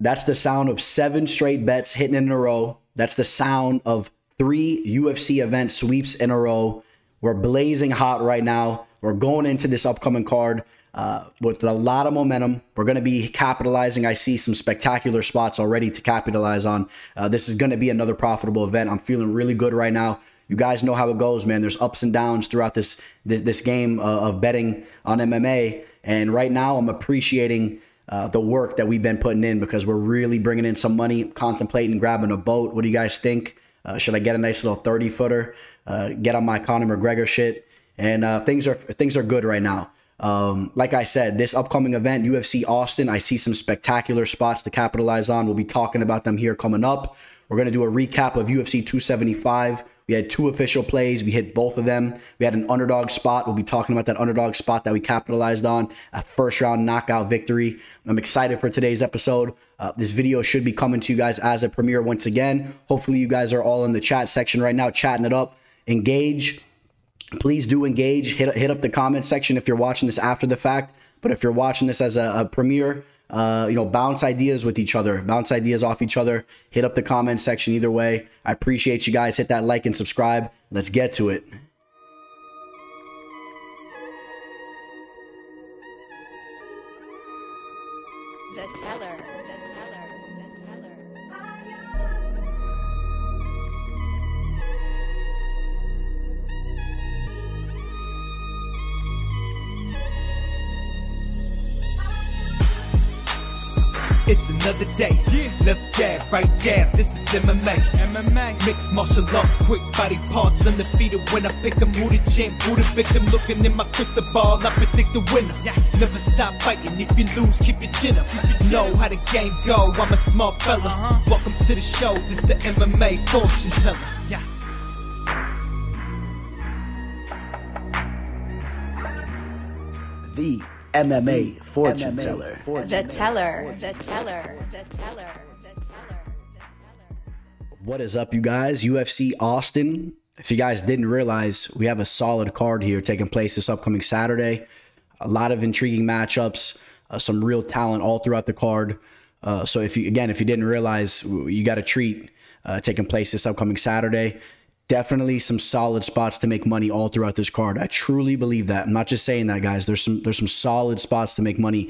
That's the sound of seven straight bets hitting in a row. That's the sound of three UFC event sweeps in a row. We're blazing hot right now. We're going into this upcoming card uh, with a lot of momentum. We're going to be capitalizing. I see some spectacular spots already to capitalize on. Uh, this is going to be another profitable event. I'm feeling really good right now. You guys know how it goes, man. There's ups and downs throughout this this, this game uh, of betting on MMA, and right now I'm appreciating. Uh, the work that we've been putting in because we're really bringing in some money, contemplating grabbing a boat. What do you guys think? Uh, should I get a nice little 30 footer? Uh, get on my Conor McGregor shit, and uh, things are things are good right now. Um, like I said, this upcoming event, UFC Austin, I see some spectacular spots to capitalize on. We'll be talking about them here coming up. We're going to do a recap of UFC 275. We had two official plays. We hit both of them. We had an underdog spot. We'll be talking about that underdog spot that we capitalized on, a first round knockout victory. I'm excited for today's episode. Uh, this video should be coming to you guys as a premiere once again. Hopefully, you guys are all in the chat section right now, chatting it up. Engage. Please do engage. Hit, hit up the comment section if you're watching this after the fact. But if you're watching this as a, a premiere, uh, you know, bounce ideas with each other, bounce ideas off each other. Hit up the comment section either way. I appreciate you guys. Hit that like and subscribe. Let's get to it. Jab. This is MMA. MMA. Mixed martial arts, quick body parts, undefeated when I pick 'em. Who the champ, who the victim? Looking in my crystal ball, I predict the winner. Never stop fighting. If you lose, keep your chin up. Know how the game go. I'm a smart fella. Uh-huh. Welcome to the show. This the MMA fortune teller. Yeah. The MMA fortune teller. Teller. Teller. The teller. The teller. The teller. What is up, you guys? UFC Austin. If you guys didn't realize, we have a solid card here taking place this upcoming Saturday. A lot of intriguing matchups, uh, some real talent all throughout the card. Uh, so if you again, if you didn't realize, you got a treat uh, taking place this upcoming Saturday. Definitely some solid spots to make money all throughout this card. I truly believe that. I'm not just saying that, guys. There's some there's some solid spots to make money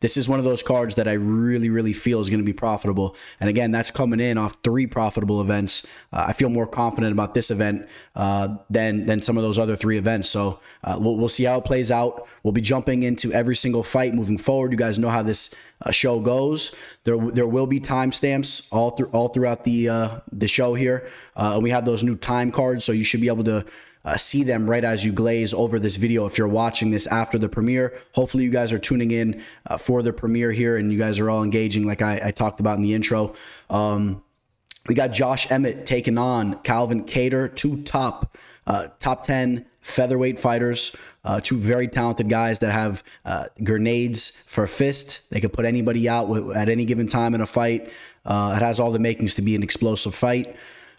this is one of those cards that I really, really feel is going to be profitable. And again, that's coming in off three profitable events. Uh, I feel more confident about this event uh, than than some of those other three events. So uh, we'll, we'll see how it plays out. We'll be jumping into every single fight moving forward. You guys know how this uh, show goes. There there will be timestamps all through all throughout the uh, the show here. Uh, we have those new time cards, so you should be able to uh, see them right as you glaze over this video if you're watching this after the premiere. Hopefully, you guys are tuning in uh, for the premiere here and you guys are all engaging like I, I talked about in the intro. Um, we got Josh Emmett taking on Calvin Kattar, two top uh, top 10 featherweight fighters, uh, two very talented guys that have uh, grenades for a fist. They could put anybody out at any given time in a fight. Uh, it has all the makings to be an explosive fight.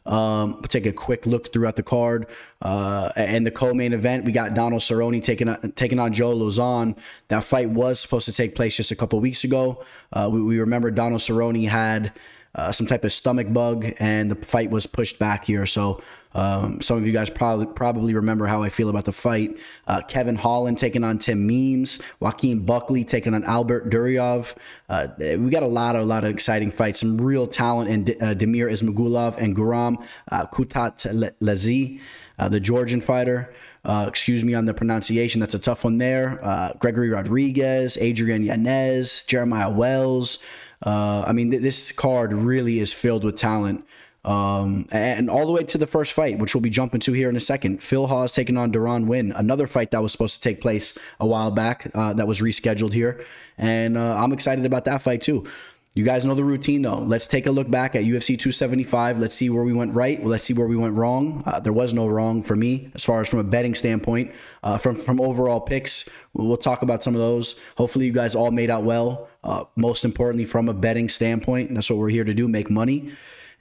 Um, take a quick look throughout the card. Uh, and the co-main event, we got Donald Cerrone taking on, taking on Joe Lauzon. That fight was supposed to take place just a couple weeks ago. Uh, we, we remember Donald Cerrone had uh, some type of stomach bug, and the fight was pushed back here. So um, some of you guys probably probably remember how I feel about the fight. Uh, Kevin Holland taking on Tim Means, Joaquin Buckley taking on Albert Duraev. Uh, we got a lot of a lot of exciting fights. Some real talent in uh, Damir Ismagulov and Guram uh, Kutat Lazi, uh, the Georgian fighter. Uh, excuse me on the pronunciation. That's a tough one there. Uh, Gregory Rodrigues, Adrian Yanez, Jeremiah Wells. Uh, I mean, th- this card really is filled with talent. Um, and all the way to the first fight, which we'll be jumping to here in a second. Phil Hawes taking on Deron Winn, another fight that was supposed to take place a while back uh, that was rescheduled here. And uh, I'm excited about that fight too. You guys know the routine though. Let's take a look back at UFC 275. Let's see where we went right. Let's see where we went wrong. Uh, there was no wrong for me as far as from a betting standpoint. Uh, from from overall picks, we'll talk about some of those. Hopefully, you guys all made out well. Uh, most importantly, from a betting standpoint, that's what we're here to do: make money.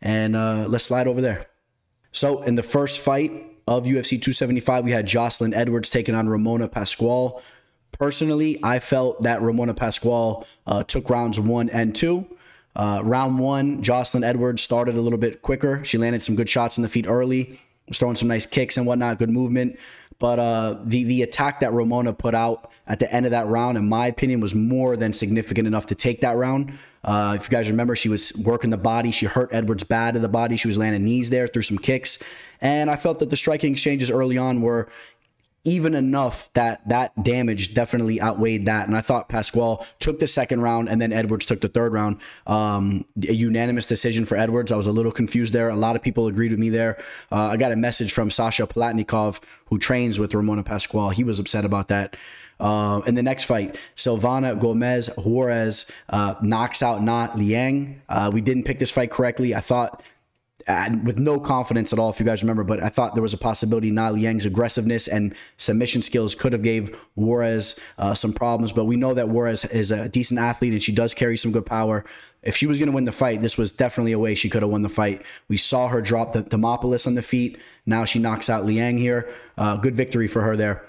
And uh, let's slide over there. So in the first fight of UFC 275, we had Jocelyn Edwards taking on Ramona Pascual. Personally, I felt that Ramona Pascual uh, took rounds one and two. Uh, round one, Jocelyn Edwards started a little bit quicker. She landed some good shots in the feet early, was throwing some nice kicks and whatnot, good movement. But uh, the the attack that Ramona put out at the end of that round, in my opinion, was more than significant enough to take that round. Uh, if you guys remember, she was working the body. She hurt Edwards bad in the body. She was landing knees there through some kicks. And I felt that the striking exchanges early on were even enough that that damage definitely outweighed that. And I thought Pascual took the second round and then Edwards took the third round. Um, a unanimous decision for Edwards. I was a little confused there. A lot of people agreed with me there. Uh, I got a message from Sasha Palatnikov, who trains with Ramona Pascual. He was upset about that. Uh, in the next fight, Silvana Gomez Juarez uh, knocks out Na Liang. Uh, we didn't pick this fight correctly. I thought with no confidence at all, if you guys remember, but I thought there was a possibility Na Liang's aggressiveness and submission skills could have gave Juarez uh, some problems. But we know that Juarez is a decent athlete and she does carry some good power. If she was going to win the fight, this was definitely a way she could have won the fight. We saw her drop the Demopoulos on the feet. Now she knocks out Liang here. Uh, good victory for her there.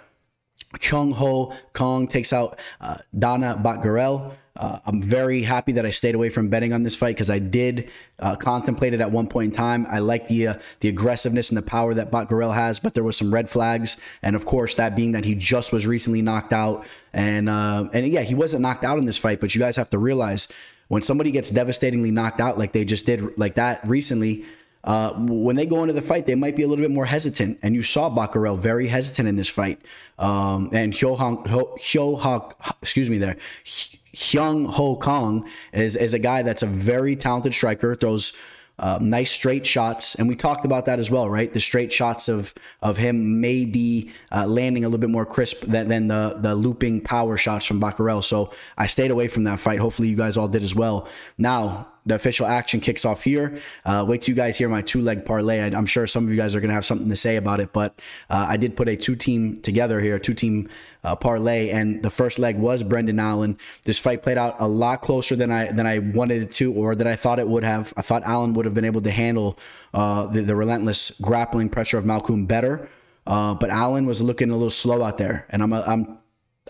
Kyung Ho Kong takes out uh, Dana Batgerel. Uh, I'm very happy that I stayed away from betting on this fight because I did uh, contemplate it at one point in time. I like the uh, the aggressiveness and the power that Batgerel has, but there was some red flags, and of course that being that he just was recently knocked out, and uh, and yeah, he wasn't knocked out in this fight, but you guys have to realize when somebody gets devastatingly knocked out like they just did like that recently. Uh, when they go into the fight, they might be a little bit more hesitant. And you saw Batgerel very hesitant in this fight. Um, and Hyo Hong, Hyo Hong, excuse me there, Hyung Ho Kong is, is a guy that's a very talented striker, throws uh, nice straight shots, and we talked about that as well, right? The straight shots of of him may be uh, landing a little bit more crisp than, than the the looping power shots from Batgerel. So I stayed away from that fight. Hopefully, you guys all did as well. Now the official action kicks off here. Uh, wait till you guys hear my two leg parlay. I, am sure some of you guys are going to have something to say about it, but uh, I did put a two team together here, a two team uh, parlay, and the first leg was Brendan Allen. This fight played out a lot closer than I than I wanted it to, or that I thought it would have. I thought Allen would have been able to handle uh, the, the, relentless grappling pressure of Malkoun better, uh, but Allen was looking a little slow out there, and I'm I'm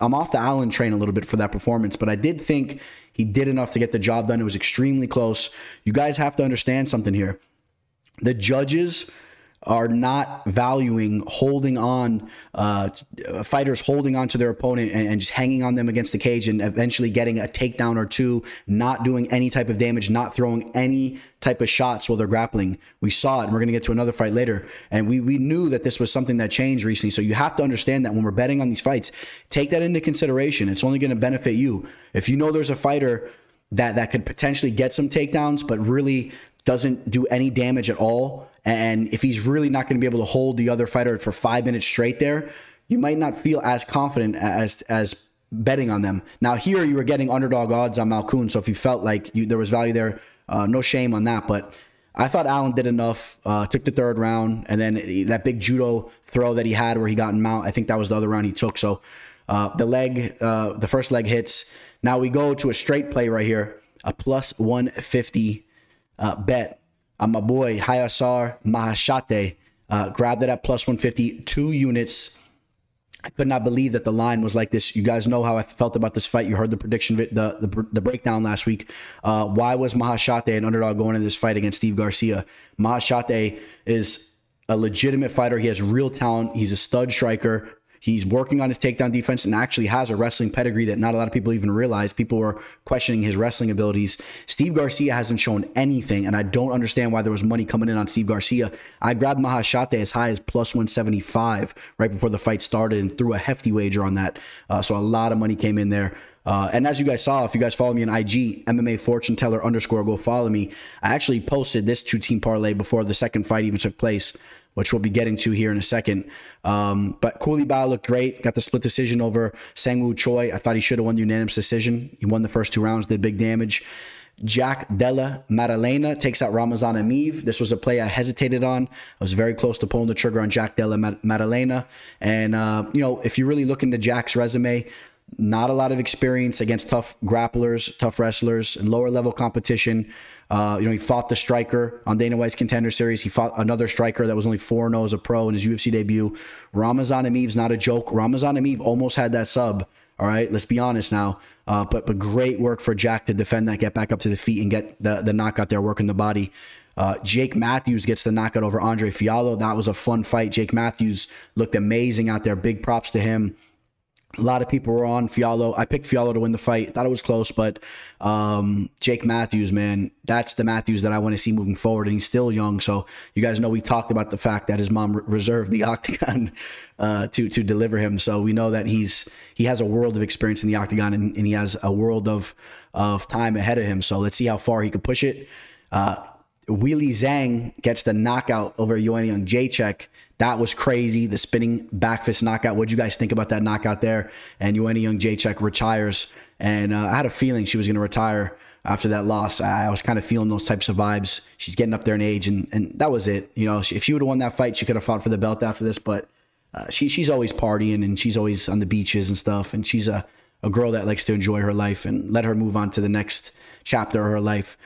I'm off the Allen train a little bit for that performance, but I did think he did enough to get the job done. It was extremely close. You guys have to understand something here. The judges are not valuing holding on, uh, fighters holding on to their opponent and, and, just hanging on them against the cage and eventually getting a takedown or two, not doing any type of damage, not throwing any type of shots while they're grappling. We saw it, and we're going to get to another fight later. And we, we knew that this was something that changed recently. So you have to understand that when we're betting on these fights, take that into consideration. It's only going to benefit you. If you know there's a fighter that, that could potentially get some takedowns, but really doesn't do any damage at all, and if he's really not going to be able to hold the other fighter for five minutes straight there, you might not feel as confident as as betting on them. Now here you were getting underdog odds on Malkoun, so if you felt like you, there was value there, uh, no shame on that. But I thought Allen did enough. Uh, took the third round, and then that big judo throw that he had where he got in mount. I think that was the other round he took. So uh, the leg, uh, the first leg hits. Now we go to a straight play right here, a plus 150 uh, bet uh, my boy Hayasar Maheshate uh, grabbed it at plus 150, two units. I could not believe that the line was like this. You guys know how I felt about this fight. You heard the prediction, the the, the breakdown last week. Uh, why was Maheshate an underdog going into this fight against Steve Garcia? Maheshate is a legitimate fighter. He has real talent. He's a stud striker. He's working on his takedown defense and actually has a wrestling pedigree that not a lot of people even realize. People were questioning his wrestling abilities. Steve Garcia hasn't shown anything, and I don't understand why there was money coming in on Steve Garcia. I grabbed Maheshate as high as plus 175 right before the fight started and threw a hefty wager on that. Uh, so a lot of money came in there. Uh, and as you guys saw, if you guys follow me on IG, MMA fortune teller underscore, go follow me. I actually posted this two team parlay before the second fight even took place which we'll be getting to here in a second. Um, but Bao looked great. Got the split decision over Sangwoo Choi. I thought he should have won the unanimous decision. He won the first two rounds, did big damage. Jack Della Maddalena takes out Ramazan Emeev. This was a play I hesitated on. I was very close to pulling the trigger on Jack Della Maddalena. And, uh, you know, if you really look into Jack's resume, not a lot of experience against tough grapplers, tough wrestlers, and lower level competition. Uh, you know, he fought the striker on Dana White's Contender Series. He fought another striker that was only 4 0 as a pro in his UFC debut. Ramazan Emeev's not a joke. Ramazan Emeev almost had that sub All right, let's be honest now. Uh, but but great work for Jack to defend that, get back up to the feet, and get the the knockout there, working the body. Uh, Jake Matthews gets the knockout over Andre Fialho. That was a fun fight. Jake Matthews looked amazing out there. Big props to him. A lot of people were on Fialho. I picked Fialho to win the fight. Thought it was close, but um, Jake Matthews, man, that's the Matthews that I want to see moving forward. And he's still young, so you guys know we talked about the fact that his mom reserved the octagon uh, to to deliver him. So we know that he's he has a world of experience in the octagon, and, and he has a world of of time ahead of him. So let's see how far he could push it. Uh, Weili Zhang gets the knockout over Yuan Young Jacek. That was crazy. The spinning back fist knockout. What do you guys think about that knockout there? And Joanna Young Jacek retires. And uh, I had a feeling she was going to retire after that loss. I, was kind of feeling those types of vibes. She's getting up there in age, and, and that was it. You know, she, if she would have won that fight, she could have fought for the belt after this. But uh, she she's always partying and she's always on the beaches and stuff. And she's a, a girl that likes to enjoy her life and let her move on to the next chapter of her life.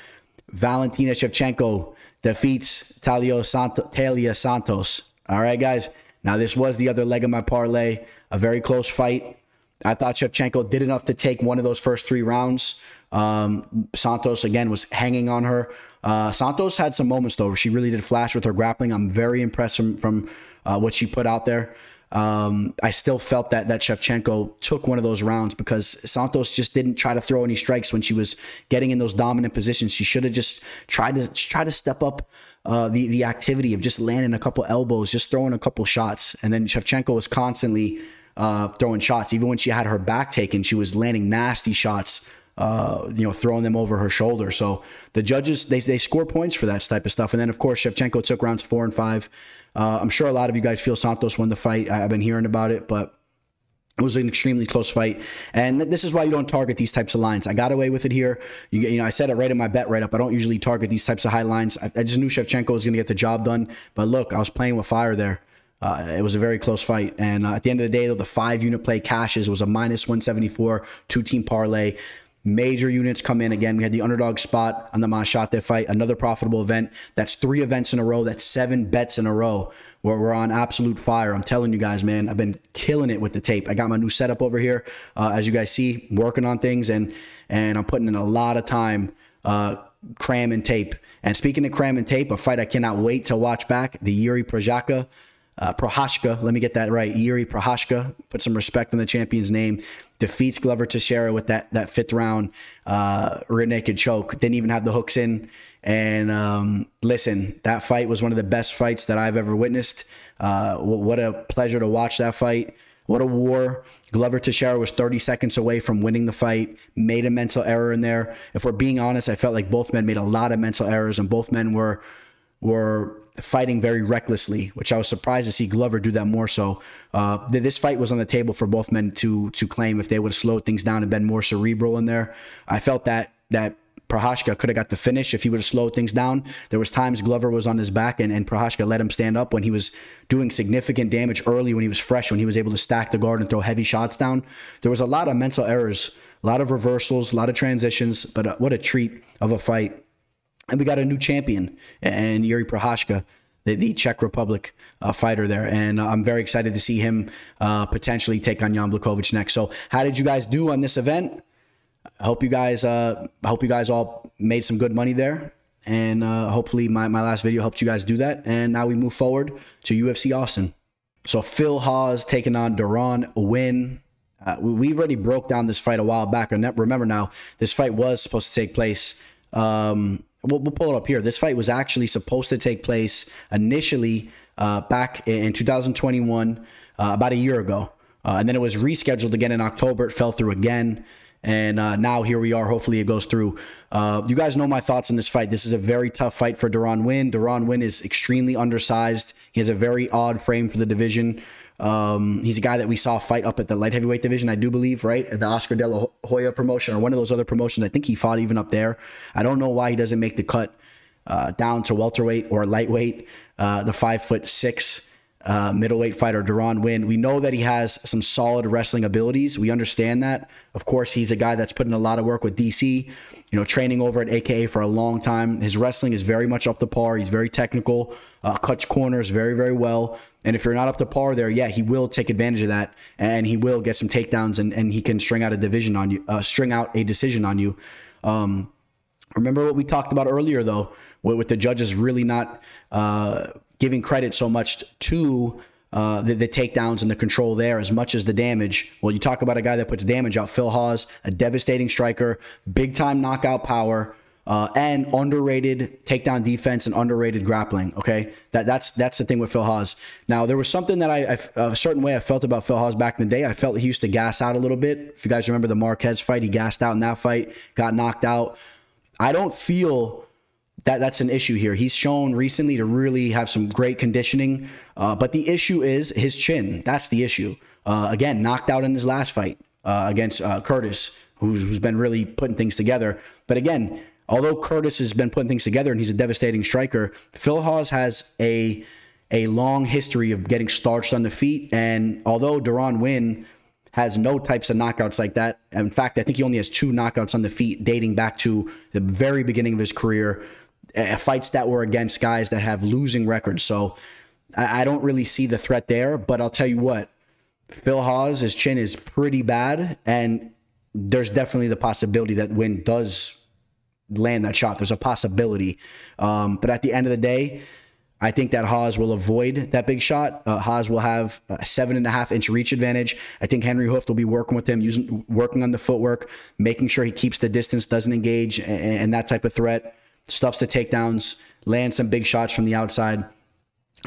Valentina Shevchenko defeats Taila Santos. All right, guys. Now, this was the other leg of my parlay, a very close fight. I thought Shevchenko did enough to take one of those first three rounds. Um, Santos, again, was hanging on her. Uh, Santos had some moments, though, she really did flash with her grappling. I'm very impressed from, from uh, what she put out there. Um, I still felt that that Shevchenko took one of those rounds because Santos just didn't try to throw any strikes when she was getting in those dominant positions. She should have just tried to try to step up uh, the the activity of just landing a couple elbows, just throwing a couple shots, and then Shevchenko was constantly uh, throwing shots. Even when she had her back taken, she was landing nasty shots. Uh, you know, throwing them over her shoulder. So the judges they they score points for that type of stuff. And then of course Shevchenko took rounds four and five. Uh, I'm sure a lot of you guys feel Santos won the fight. I, have been hearing about it, but it was an extremely close fight, and this is why you don't target these types of lines. I got away with it here. You, you know, I said it right in my bet write up. I don't usually target these types of high lines. I, I just knew Shevchenko was going to get the job done, but look, I was playing with fire there. Uh, it was a very close fight. And uh, at the end of the day, though, the five unit play cashes was a minus 174 two team parlay. Major units come in again. We had the underdog spot on the Mashate fight, another profitable event. That's three events in a row. That's seven bets in a row. Where we're on absolute fire. I'm telling you guys, man, I've been killing it with the tape. I got my new setup over here, uh, as you guys see, working on things, and and I'm putting in a lot of time uh, cramming tape. And speaking of cramming tape, a fight I cannot wait to watch back: the Yuri Projaka uh, Prochazka, let me get that right. Yuri Prochazka, put some respect on the champion's name, defeats Glover Teixeira with that that fifth round uh, rear naked choke. Didn't even have the hooks in. And um, listen, that fight was one of the best fights that I've ever witnessed. Uh, what a pleasure to watch that fight. What a war. Glover Teixeira was 30 seconds away from winning the fight, made a mental error in there. If we're being honest, I felt like both men made a lot of mental errors and both men were were fighting very recklessly, which I was surprised to see Glover do that more so. Uh, this fight was on the table for both men to to claim if they would have slowed things down and been more cerebral in there. I felt that that Prochazka could have got the finish if he would have slowed things down. There was times Glover was on his back and, and Prochazka let him stand up when he was doing significant damage early when he was fresh, when he was able to stack the guard and throw heavy shots down. There was a lot of mental errors, a lot of reversals, a lot of transitions, but uh, what a treat of a fight and we got a new champion, and Yuri Prochazka, the, Czech Republic uh, fighter there. And uh, I'm very excited to see him uh, potentially take on Jan Blachowicz next. So, how did you guys do on this event? I hope you guys, uh, I hope you guys all made some good money there. And uh, hopefully, my, my last video helped you guys do that. And now we move forward to UFC Austin. So, Phil Hawes taking on Deron Winn. Uh, we already broke down this fight a while back. And remember now, this fight was supposed to take place um, we'll, we'll pull it up here. This fight was actually supposed to take place initially uh, back in 2021, uh, about a year ago. Uh, and then it was rescheduled again in October. It fell through again. And uh, now here we are. Hopefully it goes through. Uh, you guys know my thoughts on this fight. This is a very tough fight for Deron Winn. Deron Winn is extremely undersized. He has a very odd frame for the division. Um, he's a guy that we saw fight up at the light heavyweight division, I do believe, right? At the Oscar De La Hoya promotion or one of those other promotions. I think he fought even up there. I don't know why he doesn't make the cut uh, down to welterweight or lightweight. Uh, the five foot six uh, middleweight fighter Deron Winn. We know that he has some solid wrestling abilities. We understand that. Of course, he's a guy that's put in a lot of work with DC, you know, training over at AKA for a long time. His wrestling is very much up to par. He's very technical, uh, cuts corners very, very well. And if you're not up to par there, yeah, he will take advantage of that and he will get some takedowns and, and he can string out a division on you, uh, string out a decision on you. Um, remember what we talked about earlier, though, with, with the judges really not uh, giving credit so much to uh, the, the, takedowns and the control there as much as the damage. Well, you talk about a guy that puts damage out, Phil Hawes, a devastating striker, big time knockout power. Uh, and underrated takedown defense and underrated grappling. Okay, that that's that's the thing with Phil Hawes. Now there was something that I, I, a certain way I felt about Phil Hawes back in the day. I felt he used to gas out a little bit. If you guys remember the Marquez fight, he gassed out in that fight, got knocked out. I don't feel that that's an issue here. He's shown recently to really have some great conditioning, uh, but the issue is his chin. That's the issue. Uh, again, knocked out in his last fight uh, against uh, Curtis, who's, who's been really putting things together. But again, although Curtis has been putting things together and he's a devastating striker, Phil Hawes has a a long history of getting starched on the feet. And although Deron Winn has no types of knockouts like that, in fact, I think he only has two knockouts on the feet dating back to the very beginning of his career fights that were against guys that have losing records. So I, I don't really see the threat there. But I'll tell you what, Phil Hawes, his chin is pretty bad, and there's definitely the possibility that Winn does land that shot. There's a possibility. Um, but at the end of the day, I think that Hawes will avoid that big shot. Uh, Hawes will have a seven and a half inch reach advantage. I think Henry Hooft will be working with him, using working on the footwork, making sure he keeps the distance, doesn't engage, and, and that type of threat stuffs the takedowns, lands some big shots from the outside.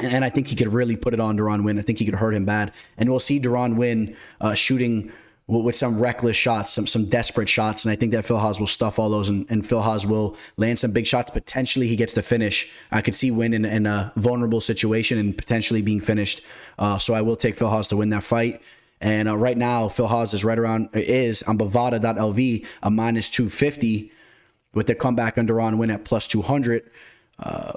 And I think he could really put it on Deron Winn. I think he could hurt him bad. And we'll see Deron Winn uh, shooting with some reckless shots, some some desperate shots. And I think that Phil Hawes will stuff all those, and, and Phil Hawes will land some big shots. Potentially, he gets the finish. I could see win in, in a vulnerable situation and potentially being finished. Uh, so I will take Phil Hawes to win that fight. And uh, right now, Phil Hawes is right around is on Bovada.lv a minus two fifty with the comeback under on Winn at plus 200. Uh,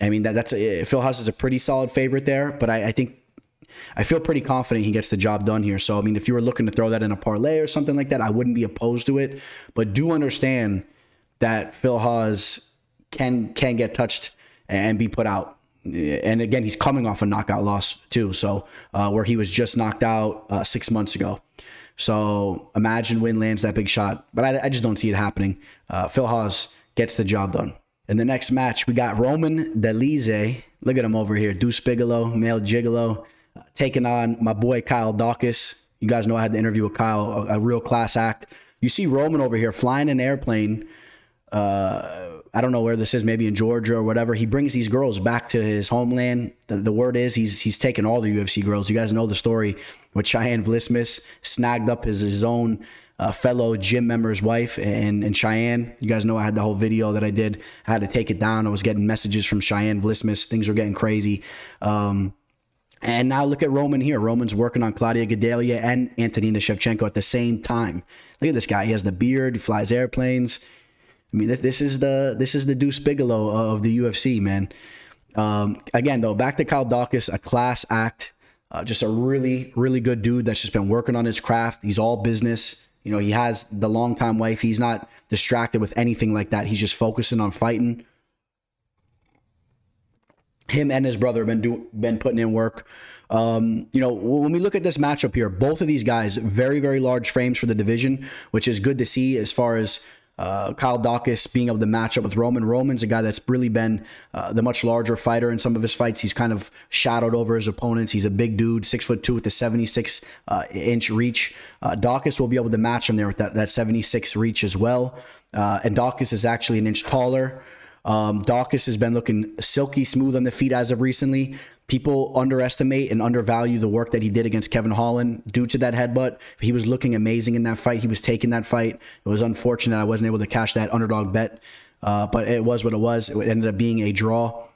I mean, that, that's a, Phil Hawes is a pretty solid favorite there, but I, I, think I feel pretty confident he gets the job done here. So, I mean, if you were looking to throw that in a parlay or something like that, I wouldn't be opposed to it. But do understand that Phil Hawes can can get touched and be put out. And again, he's coming off a knockout loss too, so uh, where he was just knocked out uh, six months ago. So imagine Winn lands that big shot, but I, I just don't see it happening. Uh, Phil Hawes gets the job done. In the next match, we got Roman Dolidze. Look at him over here. Deuce Bigalow, male gigolo, uh, taking on my boy Kyle Daukaus. You guys know I had the interview with Kyle, a, a real class act. You see Roman over here flying an airplane uh, I don't know where this is, maybe in Georgia or whatever. He brings these girls back to his homeland. The, the word is he's he's taken all the UFC girls. You guys know the story with Cheyenne Vlismas snagged up his his own uh, fellow gym member's wife and, and Cheyenne. You guys know I had the whole video that I did. I had to take it down. I was getting messages from Cheyenne Vlismas. Things were getting crazy. Um, and now look at Roman here. Roman's working on Claudia Gadelha and Antonina Shevchenko at the same time. Look at this guy. He has the beard. He flies airplanes. I mean, this, this is the this is the Deuce Bigalow of the UFC, man. Um, again, though, back to Kyle Daukaus, a class act, uh, just a really really good dude that's just been working on his craft. He's all business. You know, he has the longtime wife. He's not distracted with anything like that. He's just focusing on fighting. Him and his brother have been do, been putting in work. Um, you know, when we look at this matchup here, both of these guys, very, very large frames for the division, which is good to see as far as uh, Kyle Daukaus being able to match up with Roman. Roman's a guy that's really been uh, the much larger fighter in some of his fights. He's kind of shadowed over his opponents. He's a big dude, six foot two with the 76 uh, inch reach. Uh, Daukaus will be able to match him there with that, that 76 reach as well. Uh, and Daukaus is actually an inch taller. Um, Daukaus has been looking silky smooth on the feet as of recently. People underestimate and undervalue the work that he did against Kevin Holland due to that headbutt. He was looking amazing in that fight. He was taking that fight. It was unfortunate I wasn't able to cash that underdog bet, uh, but it was what it was. It ended up being a draw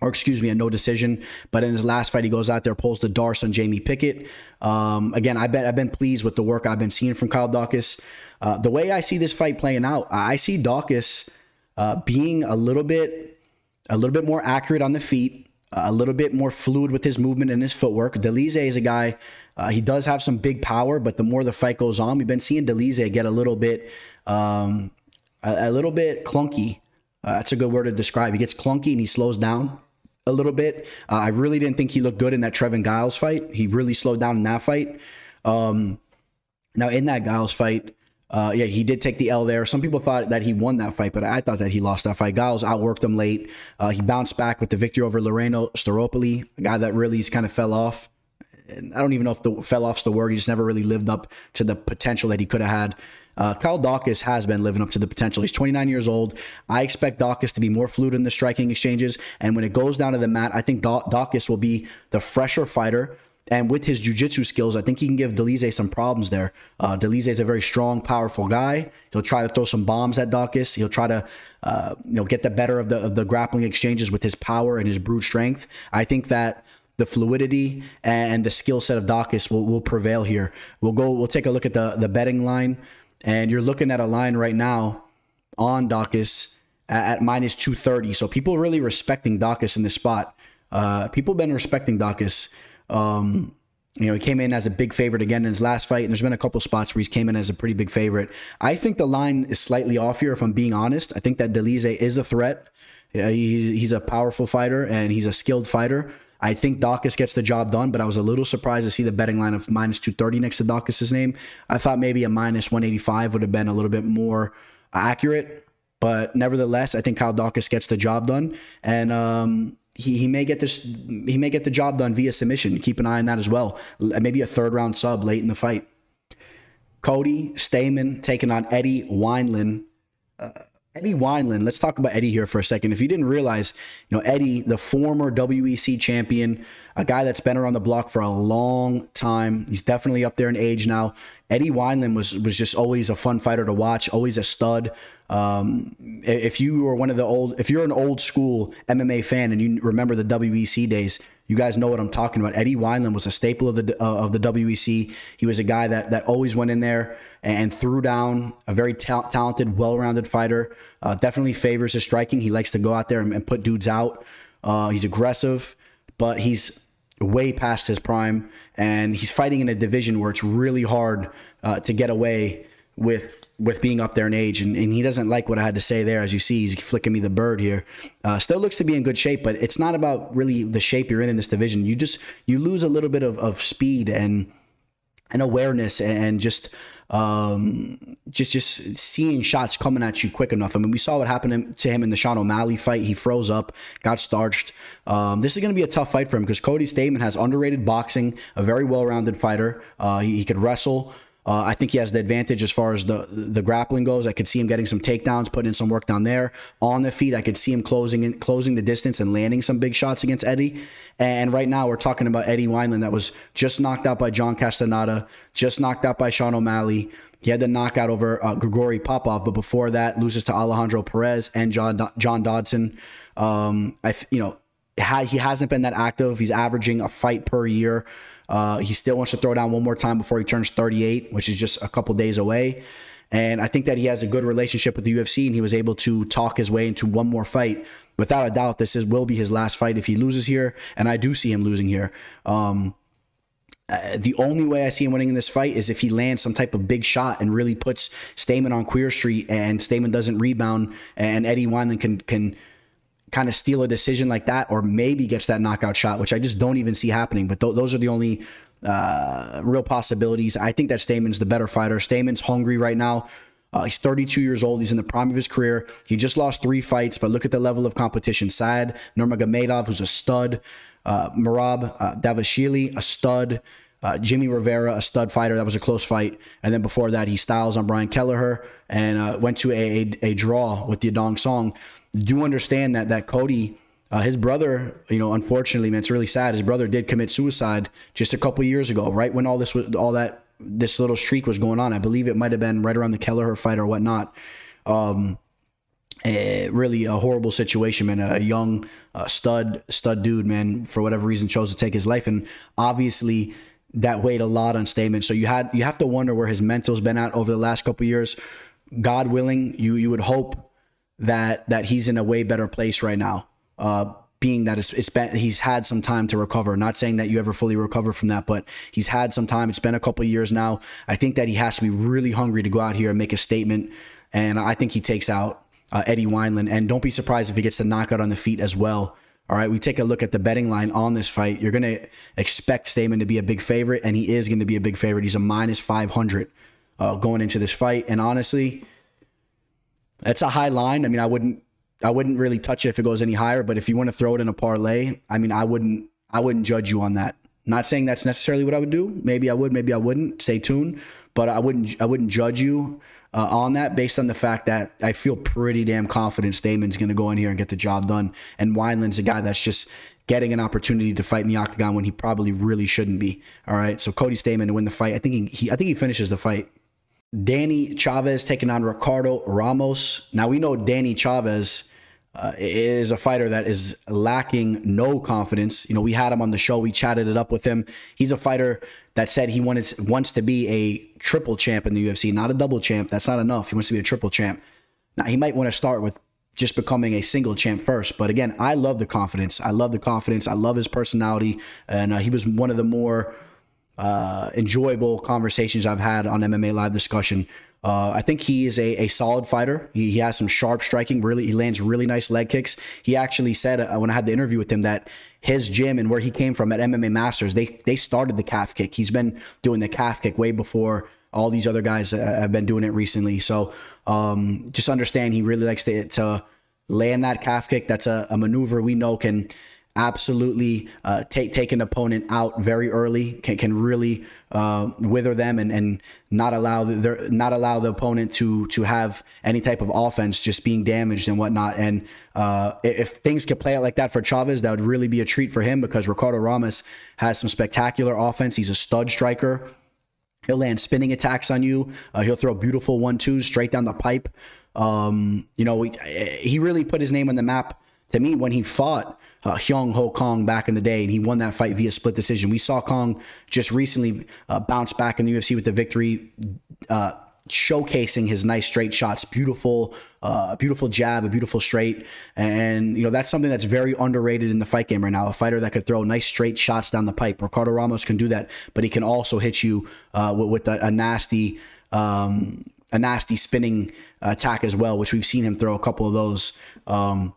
or excuse me, a no decision. But in his last fight, he goes out there, pulls the Darce on Jamie Pickett. Um, again, I bet I've been pleased with the work I've been seeing from Kyle Daukaus. Uh, the way I see this fight playing out, I see Daukaus uh, being a little bit, a little bit more accurate on the feet, a little bit more fluid with his movement and his footwork. Dolidze is a guy, uh, he does have some big power, but the more the fight goes on, we've been seeing Dolidze get a little bit, um, a, a, little bit clunky. Uh, that's a good word to describe. He gets clunky and he slows down a little bit. Uh, I really didn't think he looked good in that Trevin Giles fight. He really slowed down in that fight. Um, now in that Giles fight, uh, yeah, he did take the L there. Some people thought that he won that fight, but I thought that he lost that fight. Giles outworked him late. Uh, he bounced back with the victory over Laureano Staropoli, a guy that really kind of fell off. And I don't even know if the fell off's the word. He just never really lived up to the potential that he could have had. Uh, Kyle Daukaus has been living up to the potential. He's 29 years old. I expect Daukaus to be more fluid in the striking exchanges. And when it goes down to the mat, I think Daukaus will be the fresher fighter. And with his jiu-jitsu skills, I think he can give Dolidze some problems there. Uh, Dolidze is a very strong, powerful guy. He'll try to throw some bombs at Daukaus. He'll try to, uh, you know, get the better of the of the grappling exchanges with his power and his brute strength. I think that the fluidity and the skill set of Daukaus will, will prevail here. We'll go. We'll take a look at the the betting line, and you're looking at a line right now on Daukaus at, at minus two thirty. So people really respecting Daukaus in this spot. Uh, people been respecting Daukaus. Um, you know, he came in as a big favorite again in his last fight, and there's been a couple spots where he's came in as a pretty big favorite. I think the line is slightly off here, if I'm being honest. I think that Dolidze is a threat. He's, he's a powerful fighter and he's a skilled fighter. I think Daukaus gets the job done, but I was a little surprised to see the betting line of minus 230 next to Daukaus's name. I thought maybe a minus 185 would have been a little bit more accurate, but nevertheless, I think Kyle Daukaus gets the job done. And, um, he, he may get this he may get the job done via submission. Keep an eye on that as well. Maybe a third round sub late in the fight. Cody Stamann taking on Eddie Wineland. Uh, Eddie Wineland. Let's talk about Eddie here for a second. If you didn't realize, you know Eddie, the former WEC champion, a guy that's been around the block for a long time. He's definitely up there in age now. Eddie Wineland was was just always a fun fighter to watch, always a stud. Um, if you were one of the old, if you're an old school MMA fan and you remember the WEC days, you guys know what I'm talking about. Eddie Wineland was a staple of the uh, of the WEC. He was a guy that that always went in there and threw down. A very ta- talented, well-rounded fighter. Uh, definitely favors his striking. He likes to go out there and, and put dudes out. Uh, he's aggressive, but he's way past his prime, and he's fighting in a division where it's really hard uh, to get away with with being up there in age, and, and he doesn't like what I had to say there. As you see, he's flicking me the bird here. Uh, still looks to be in good shape, but it's not about really the shape you're in in this division. You just you lose a little bit of, of speed and and awareness and just um, just just seeing shots coming at you quick enough. I mean, we saw what happened to him in the Sean O'Malley fight. He froze up, got starched. Um, this is going to be a tough fight for him because Cody Stamann has underrated boxing, a very well-rounded fighter. Uh, he, he could wrestle. Uh, I think he has the advantage as far as the the grappling goes. I could see him getting some takedowns, putting in some work down there on the feet. I could see him closing in, closing the distance and landing some big shots against Eddie. And right now we're talking about Eddie Wineland that was just knocked out by John Castaneda, just knocked out by Sean O'Malley. He had the knockout over uh, Grigory Popov, but before that loses to Alejandro Perez and John John Dodson. Um, I you know he hasn't been that active. He's averaging a fight per year. Uh, he still wants to throw down one more time before he turns 38, which is just a couple days away. And I think that he has a good relationship with the UFC, and he was able to talk his way into one more fight. Without a doubt, this is will be his last fight if he loses here, and I do see him losing here. Um, uh, the only way I see him winning in this fight is if he lands some type of big shot and really puts Stamann on queer street, and Stamann doesn't rebound, and Eddie Wineland can can kind of steal a decision like that, or maybe gets that knockout shot, which I just don't even see happening. But th- those are the only uh, real possibilities. I think that Stamann's the better fighter. Stamann's hungry right now. Uh, he's 32 years old. He's in the prime of his career. He just lost three fights, but look at the level of competition. Said Nurmagomedov, who's a stud. Uh, Merab uh, Dvalishvili, a stud. Uh, Jimmy Rivera, a stud fighter. That was a close fight. And then before that, he styles on Brian Kelleher and uh, went to a, a, a, draw with the Yadong Song do understand that that Cody, uh, his brother, you know, unfortunately, man, it's really sad. His brother did commit suicide just a couple years ago, right when all this was, all that this little streak was going on. I believe it might have been right around the Kelleher fight or whatnot. Um, a, really a horrible situation, man. A young uh, stud, stud dude, man, for whatever reason chose to take his life, and obviously that weighed a lot on Stamann. So you had you have to wonder where his mental's been at over the last couple years. God willing, you you would hope that that he's in a way better place right now. Uh, being that it's, it's been he's had some time to recover. Not saying that you ever fully recover from that, but he's had some time. It's been a couple years now. I think that he has to be really hungry to go out here and make a statement. And I think he takes out uh, Eddie Wineland. And don't be surprised if he gets the knockout on the feet as well. All right, we take a look at the betting line on this fight. You're going to expect Stamann to be a big favorite, and he is going to be a big favorite. He's a minus 500 uh, going into this fight. And honestly, that's a high line. I mean, I wouldn't I wouldn't really touch it if it goes any higher, but if you want to throw it in a parlay, I mean, I wouldn't I wouldn't judge you on that. Not saying that's necessarily what I would do. Maybe I would, maybe I wouldn't. Stay tuned, but I wouldn't I wouldn't judge you uh, on that based on the fact that I feel pretty damn confident Stamann's going to go in here and get the job done. And Wineland's a guy that's just getting an opportunity to fight in the octagon when he probably really shouldn't be. All right, so Cody Stamann to win the fight. I think he, he I think he finishes the fight. Danny Chavez taking on Ricardo Ramos. Now we know Danny Chavez uh, is a fighter that is lacking no confidence. You know, we had him on the show. We chatted it up with him. He's a fighter that said he wanted wants to be a triple champ in the UFC, not a double champ. That's not enough. He wants to be a triple champ. Now he might want to start with just becoming a single champ first. But again, I love the confidence. I love the confidence. I love his personality, and uh, he was one of the more uh, enjoyable conversations I've had on MMA Live discussion uh, I think he is a, a solid fighter. He, he, has some sharp striking. Really, he lands really nice leg kicks. He actually said uh, when I had the interview with him that his gym and where he came from at MMA Masters, they they started the calf kick. He's been doing the calf kick way before all these other guys uh, have been doing it recently. So um, just understand he really likes to, to land that calf kick. That's a, a maneuver we know can absolutely uh, take take an opponent out very early can, can really uh, wither them and, and not allow the, not allow the opponent to to have any type of offense just being damaged and whatnot and uh, if things could play out like that for Chavez that would really be a treat for him because Ricardo Ramos has some spectacular offense he's a stud striker He'll land spinning attacks on you. Uh, he'll throw beautiful one twos straight down the pipe. Um, you know, he, he really put his name on the map to me when he fought uh, Hyung Ho Kong back in the day, and he won that fight via split decision. We saw Kong just recently uh, bounce back in the UFC with the victory, uh, showcasing his nice straight shots, beautiful, uh, beautiful jab, a beautiful straight, and you know that's something that's very underrated in the fight game right now. A fighter that could throw nice straight shots down the pipe. Ricardo Ramos can do that, but he can also hit you uh, with, with a, a, nasty. Um, a nasty spinning attack as well, which we've seen him throw a couple of those um,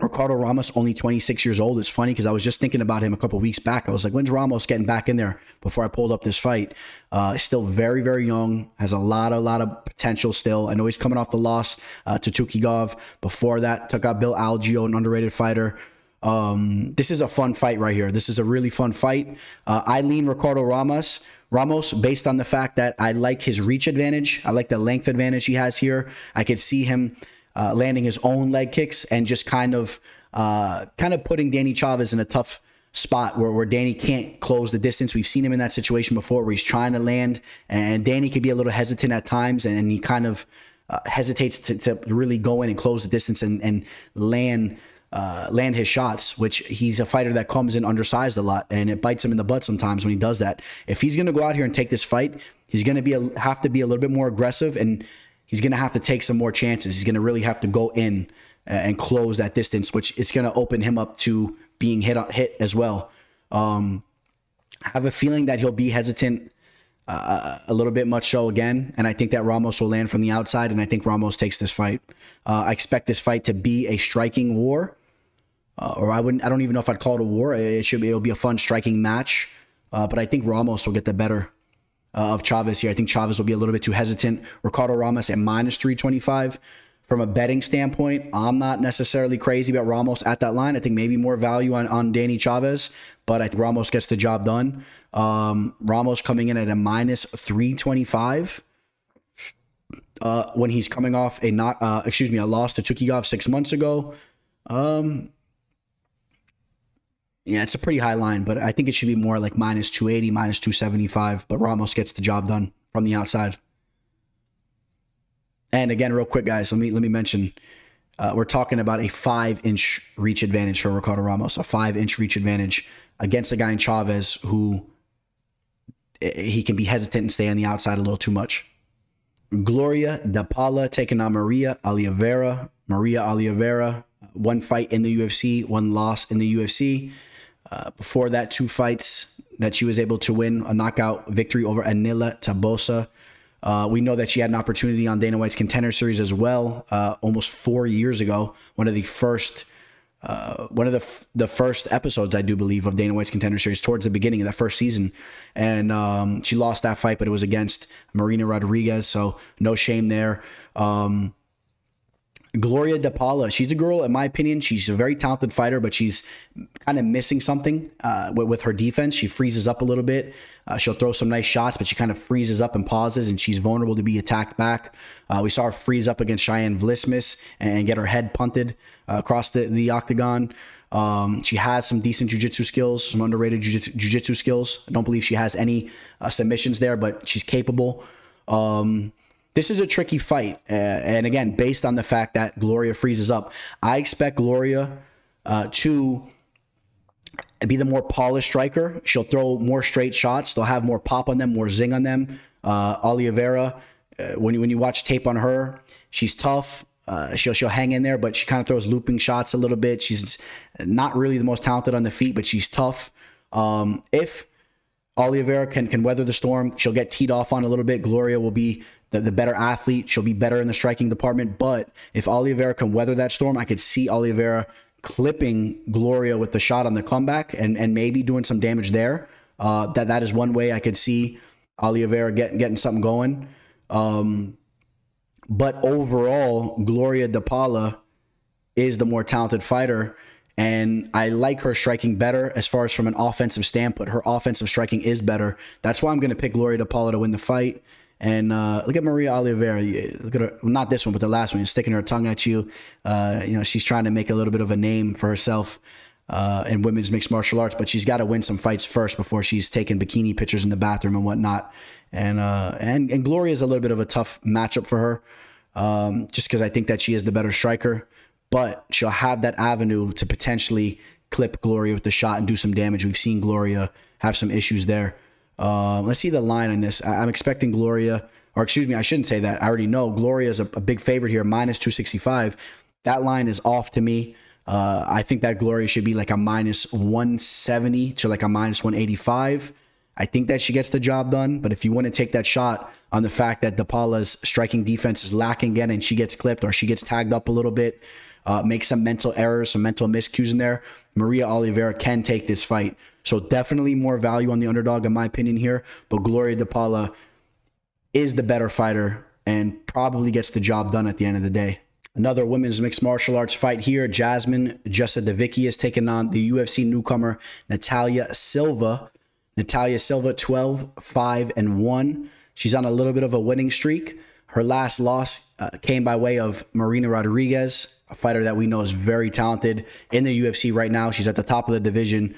Ricardo Ramos, only 26 years old. It's funny because I was just thinking about him a couple weeks back. I was like, when's Ramos getting back in there before I pulled up this fight? Uh, still very, very young, has a lot, a lot of potential still. I know he's coming off the loss uh, to Tukhugov. Before that, took out Bill Algeo, an underrated fighter. Um, this is a fun fight right here. This is a really fun fight. Uh, I lean Ricardo Ramos. Ramos, based on the fact that I like his reach advantage, I like the length advantage he has here. I could see him uh, landing his own leg kicks and just kind of uh, kind of putting Danny Chavez in a tough spot where, where Danny can't close the distance. We've seen him in that situation before where he's trying to land and Danny could be a little hesitant at times and he kind of uh, hesitates to, to really go in and close the distance and, and land uh, land his shots, which he's a fighter that comes in undersized a lot, and it bites him in the butt sometimes when he does that. If he's going to go out here and take this fight, he's going to be a, have to be a little bit more aggressive and he's going to have to take some more chances. He's going to really have to go in uh, and close that distance, which it's going to open him up to being hit hit as well. Um, I have a feeling that he'll be hesitant uh, a little bit much so again, and I think that Ramos will land from the outside, and I think Ramos takes this fight. Uh, I expect this fight to be a striking war, uh, or I wouldn't. I don't even know if I'd call it a war. It should be. It'll be a fun striking match, uh, but I think Ramos will get the better uh, of Chavez here. I think Chavez will be a little bit too hesitant. Ricardo Ramos at minus 325. From a betting standpoint, I'm not necessarily crazy about Ramos at that line. I think maybe more value on, on Danny Chavez, but I think Ramos gets the job done. Um, Ramos coming in at a minus 325. Uh, when he's coming off a not, uh, excuse me, a loss to Tukhugov six months ago. Um, yeah, it's a pretty high line, but I think it should be more like minus 280, minus 275. But Ramos gets the job done from the outside. And again, real quick, guys, let me let me mention uh, we're talking about a five inch reach advantage for Ricardo Ramos, a five inch reach advantage against a guy in Chavez who eh, he can be hesitant and stay on the outside a little too much. Gloria De Paula taking on Maria Oliveira. Maria Oliveira one fight in the UFC, one loss in the UFC. Uh, before that, two fights that she was able to win a knockout victory over Anila Tabosa. Uh, we know that she had an opportunity on Dana White's Contender Series as well, uh, almost four years ago. One of the first, uh, one of the f- the first episodes, I do believe, of Dana White's Contender Series towards the beginning of that first season, and um, she lost that fight, but it was against Marina Rodriguez, so no shame there. Um, Gloria de Paula, she's a girl, in my opinion. She's a very talented fighter, but she's kind of missing something uh, with, with, her defense. She freezes up a little bit. Uh, she'll throw some nice shots, but she kind of freezes up and pauses, and she's vulnerable to be attacked back. Uh, we saw her freeze up against Cheyanne Vlismas and get her head punted uh, across the, the octagon. Um, she has some decent jiu-jitsu skills, some underrated jiu-jitsu skills. I don't believe she has any uh, submissions there, but she's capable. Um, this is a tricky fight. Uh, and again, based on the fact that Gloria freezes up, I expect Gloria uh, to be the more polished striker. She'll throw more straight shots. They'll have more pop on them, more zing on them. Uh, Oliveira, uh, when you when you watch tape on her, she's tough. Uh, she'll she'll hang in there, but she kind of throws looping shots a little bit. She's not really the most talented on the feet, but she's tough. Um, if Oliveira can can weather the storm, she'll get teed off on a little bit. Gloria will be the, the better athlete. She'll be better in the striking department. But if Oliveira can weather that storm, I could see Oliveira clipping Gloria with the shot on the comeback and, and maybe doing some damage there. Uh, that that is one way I could see Oliveira getting getting something going. Um, but overall, Gloria de Paula is the more talented fighter. And I like her striking better as far as from an offensive standpoint. Her offensive striking is better. That's why I'm going to pick Gloria de Paula to win the fight. And uh, look at Maria Oliveira. Look at her. Not this one, but the last one. Sticking her tongue at you. Uh, you know, she's trying to make a little bit of a name for herself uh, in women's mixed martial arts, but she's got to win some fights first before she's taking bikini pictures in the bathroom and whatnot. And uh, and and Gloria is a little bit of a tough matchup for her, um, just because I think that she is the better striker. But she'll have that avenue to potentially clip Gloria with the shot and do some damage. We've seen Gloria have some issues there. Uh, let's see the line on this. I- am expecting Gloria, or excuse me, I shouldn't say that. I already know Gloria is a, a big favorite here, minus 265. That line is off to me. Uh, I think that Gloria should be like a minus 170 to like a minus 185. I think that she gets the job done, but if you want to take that shot on the fact that de Paula's striking defense is lacking again and she gets clipped or she gets tagged up a little bit, uh, make some mental errors, some mental miscues in there, Maria Oliveira can take this fight. So definitely more value on the underdog, in my opinion, here. But Gloria de Paula is the better fighter and probably gets the job done at the end of the day. Another women's mixed martial arts fight here. Jasmine Jasudavicius is taking on the UFC newcomer Natalia Silva. Natalia Silva 12, 5, and 1. She's on a little bit of a winning streak. Her last loss uh, came by way of Marina Rodriguez, a fighter that we know is very talented in the UFC right now. She's at the top of the division.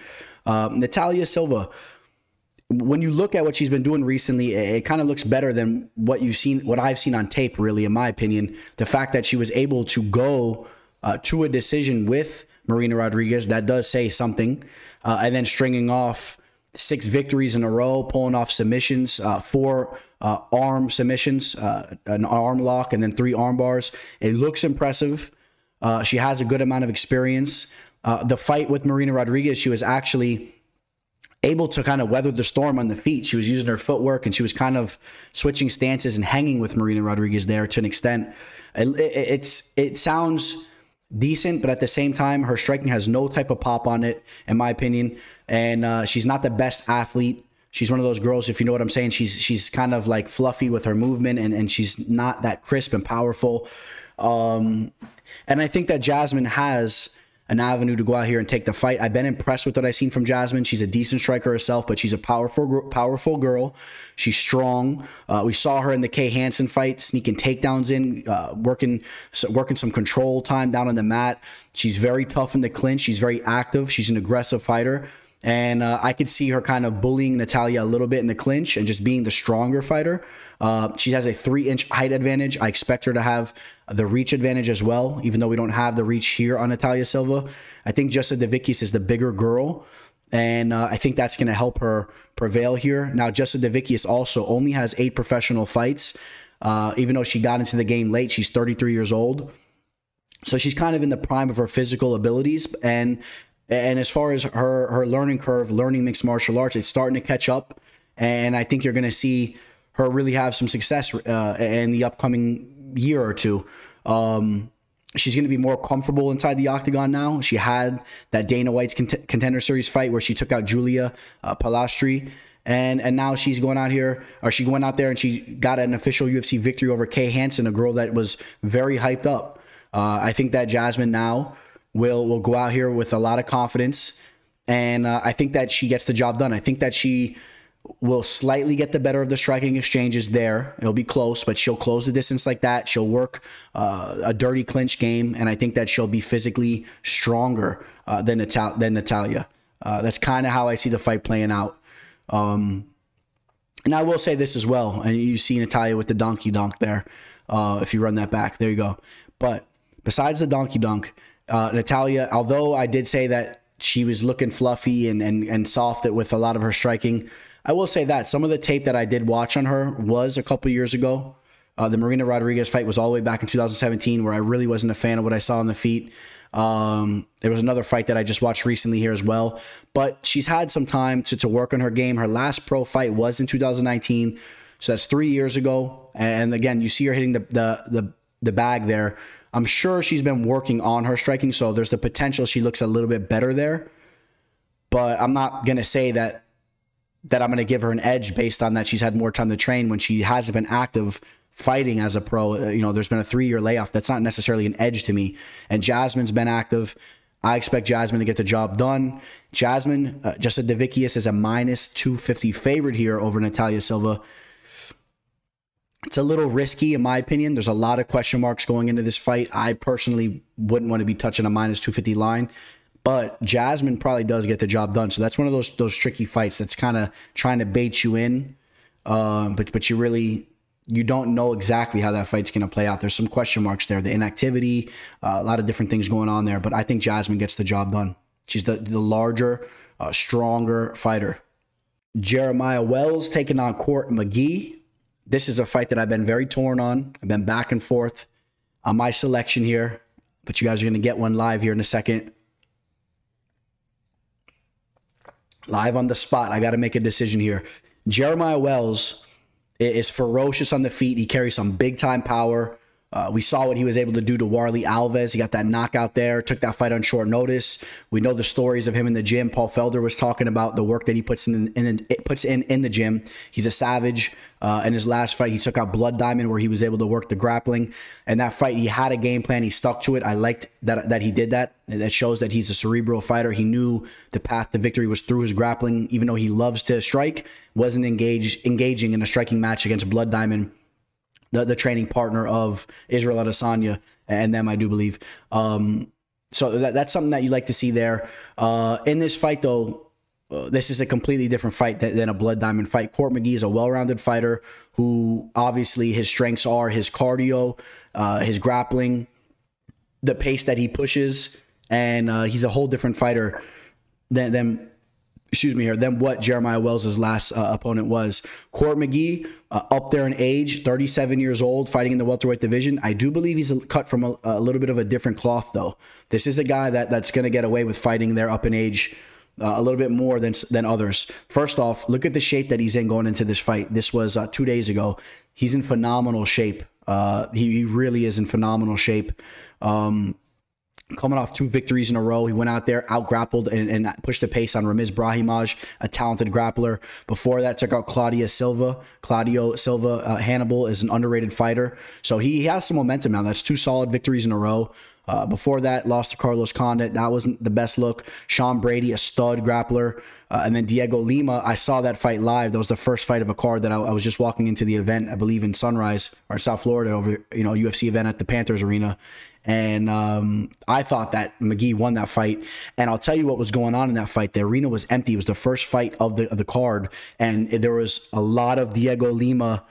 Uh, Natalia Silva, when you look at what she's been doing recently, it, it kind of looks better than what you've seen, what I've seen on tape, really, in my opinion. The fact that she was able to go uh, to a decision with Marina Rodriguez, that does say something. Uh, and then stringing off six victories in a row, pulling off submissions, uh, four uh, arm submissions, uh, an arm lock, and then three arm bars. It looks impressive. Uh, she has a good amount of experience. Uh, the fight with Marina Rodriguez, she was actually able to kind of weather the storm on the feet. She was using her footwork and she was kind of switching stances and hanging with Marina Rodriguez there to an extent. It, it, it's it sounds decent, but at the same time, her striking has no type of pop on it, in my opinion. And uh, she's not the best athlete. She's one of those girls, if you know what I'm saying. She's she's kind of like fluffy with her movement, and and she's not that crisp and powerful. Um, and I think that Jasmine has an avenue to go out here and take the fight. I've been impressed with what I've seen from Jasmine. She's a decent striker herself, but she's a powerful, powerful girl. She's strong. Uh, we saw her in the Kay Hansen fight, sneaking takedowns in, uh, working, working some control time down on the mat. She's very tough in the clinch. She's very active. She's an aggressive fighter. And uh, I could see her kind of bullying Natalia a little bit in the clinch and just being the stronger fighter. Uh, she has a three inch height advantage. I expect her to have the reach advantage as well, even though we don't have the reach here on Natalia Silva. I think Jasudavicius is the bigger girl. And uh, I think that's going to help her prevail here. Now, Jasudavicius also only has eight professional fights. Uh, even though she got into the game late, she's 33 years old. So she's kind of in the prime of her physical abilities and and as far as her her learning curve, learning mixed martial arts, it's starting to catch up and I think you're going to see her really have some success uh, in the upcoming year or two. Um, she's going to be more comfortable inside the octagon now. She had that Dana White's cont- contender series fight where she took out Julia uh, Polastri. And, and now she's going out here, or she went out there and she got an official UFC victory over Kay Hansen, a girl that was very hyped up. Uh, I think that Jasmine now will will go out here with a lot of confidence, and uh, I think that she gets the job done. I think that she will slightly get the better of the striking exchanges there. It'll be close, but she'll close the distance like that. She'll work uh, a dirty clinch game, and I think that she'll be physically stronger uh, than, Natal- than Natalia. Uh, that's kind of how I see the fight playing out. Um, and I will say this as well, and you see Natalia with the donkey dunk there. Uh, if you run that back, there you go. But besides the donkey dunk, uh, Natalia, although I did say that she was looking fluffy and, and, and soft with a lot of her striking, I will say that some of the tape that I did watch on her was a couple years ago. Uh, the Marina Rodriguez fight was all the way back in 2017, where I really wasn't a fan of what I saw on the feet. Um, there was another fight that I just watched recently here as well, but she's had some time to, to work on her game. Her last pro fight was in 2019, so that's three years ago. And again, you see her hitting the the the, the bag there. I'm sure she's been working on her striking, so there's the potential she looks a little bit better there. But I'm not gonna say that that I'm going to give her an edge based on that she's had more time to train when she hasn't been active fighting as a pro. Uh, you know, there's been a three year layoff. That's not necessarily an edge to me. And Jasmine's been active. I expect Jasmine to get the job done. Jasmine, uh, Jasudavicius is a minus 250 favorite here over Natalia Silva. It's a little risky, in my opinion. There's a lot of question marks going into this fight. I personally wouldn't want to be touching a minus 250 line but Jasmine probably does get the job done. So that's one of those those tricky fights that's kind of trying to bait you in, um, but but you really you don't know exactly how that fight's going to play out. There's some question marks there, the inactivity, uh, a lot of different things going on there. But I think Jasmine gets the job done. She's the the larger, uh, stronger fighter. Jeremiah Wells taking on Court McGee. This is a fight that I've been very torn on. I've been back and forth on my selection here, but you guys are going to get one live here in a second. Live on the spot. I got to make a decision here. Jeremiah Wells is ferocious on the feet. He carries some big time power. Uh, we saw what he was able to do to Warley Alves. He got that knockout there, took that fight on short notice. We know the stories of him in the gym. Paul Felder was talking about the work that he puts in, in, in puts in in the gym. He's a savage. Uh, in his last fight, he took out Blood Diamond, where he was able to work the grappling. And that fight, he had a game plan. He stuck to it. I liked that that he did that. That shows that he's a cerebral fighter. He knew the path to victory was through his grappling, even though he loves to strike. Wasn't engaged engaging in a striking match against Blood Diamond the, the training partner of Israel Adesanya and them, I do believe. Um, so that, that's something that you like to see there. Uh, in this fight, though, uh, this is a completely different fight than, a blood diamond fight. Court McGee is a well-rounded fighter who obviously his strengths are his cardio, uh, his grappling, the pace that he pushes, and uh, he's a whole different fighter than, than excuse me here, than what Jeremiah Wells' last uh, opponent was. Court McGee, uh, up there in age, 37 years old, fighting in the welterweight division. I do believe he's cut from a, a little bit of a different cloth, though. This is a guy that that's going to get away with fighting there up in age. Uh, a little bit more than than others. First off, look at the shape that he's in going into this fight. This was uh, two days ago. He's in phenomenal shape. Uh, he, he, really is in phenomenal shape. Um, coming off two victories in a row. He went out there, out grappled, and, and, pushed the pace on Ramiz Brahimaj, a talented grappler. Before that, took out Claudia Silva. Claudio Silva uh, Hannibal is an underrated fighter. So he, he, has some momentum now. That's two solid victories in a row. Uh, before that, lost to Carlos Condit. That wasn't the best look. Sean Brady, a stud grappler. Uh, and then Diego Lima, I saw that fight live. That was the first fight of a card that I, I, was just walking into the event, I believe in Sunrise or South Florida over, you know, UFC event at the Panthers Arena. And um, I thought that McGee won that fight. And I'll tell you what was going on in that fight. The arena was empty. It was the first fight of the of the card, and there was a lot of Diego Lima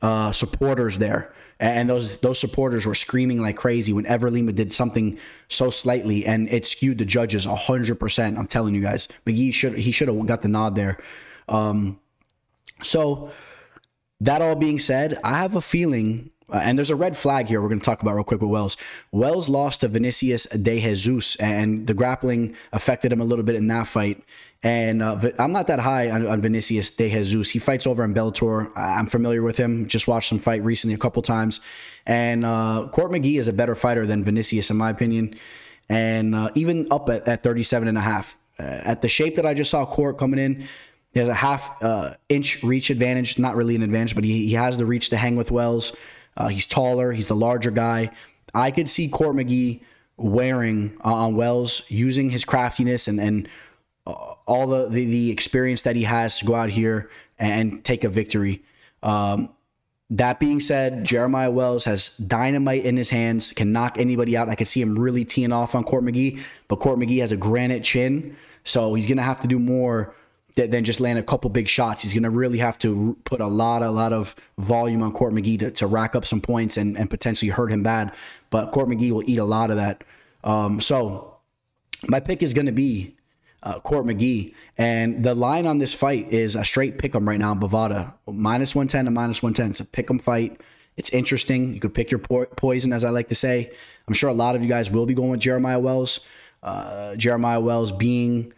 uh, supporters there. And those those supporters were screaming like crazy whenever Lima did something so slightly, and it skewed the judges hundred percent. I'm telling you guys, McGee should he should have got the nod there. Um, so that all being said, I have a feeling Uh, and there's a red flag here we're going to talk about real quick with Wells. Wells lost to Vinicius de Jesus, and the grappling affected him a little bit in that fight. And uh, I'm not that high on, on, Vinicius de Jesus. He fights over in Bellator. I'm familiar with him. Just watched him fight recently a couple times. And uh, Court McGee is a better fighter than Vinicius, in my opinion. And uh, even up at, at 37 and a half. Uh, at the shape that I just saw Court coming in, there's a half uh, inch reach advantage. Not really an advantage, but he, he has the reach to hang with Wells. Uh, he's taller. He's the larger guy. I could see Court McGee wearing on Wells, using his craftiness and and all the, the, the experience that he has to go out here and take a victory. Um, that being said, Jeremiah Wells has dynamite in his hands, can knock anybody out. I could see him really teeing off on Court McGee, but Court McGee has a granite chin, so he's gonna have to do more than just land a couple big shots. He's gonna really have to put a lot, a lot of volume on Court McGee to, to rack up some points and, and potentially hurt him bad. But Court McGee will eat a lot of that. Um, so my pick is gonna be uh, Court McGee. And the line on this fight is a straight pick 'em right now in Bovada. Minus 110 to minus 110. It's a pick 'em fight. It's interesting. You could pick your po- poison, as I like to say. I'm sure a lot of you guys will be going with Jeremiah Wells. Uh, Jeremiah Wells being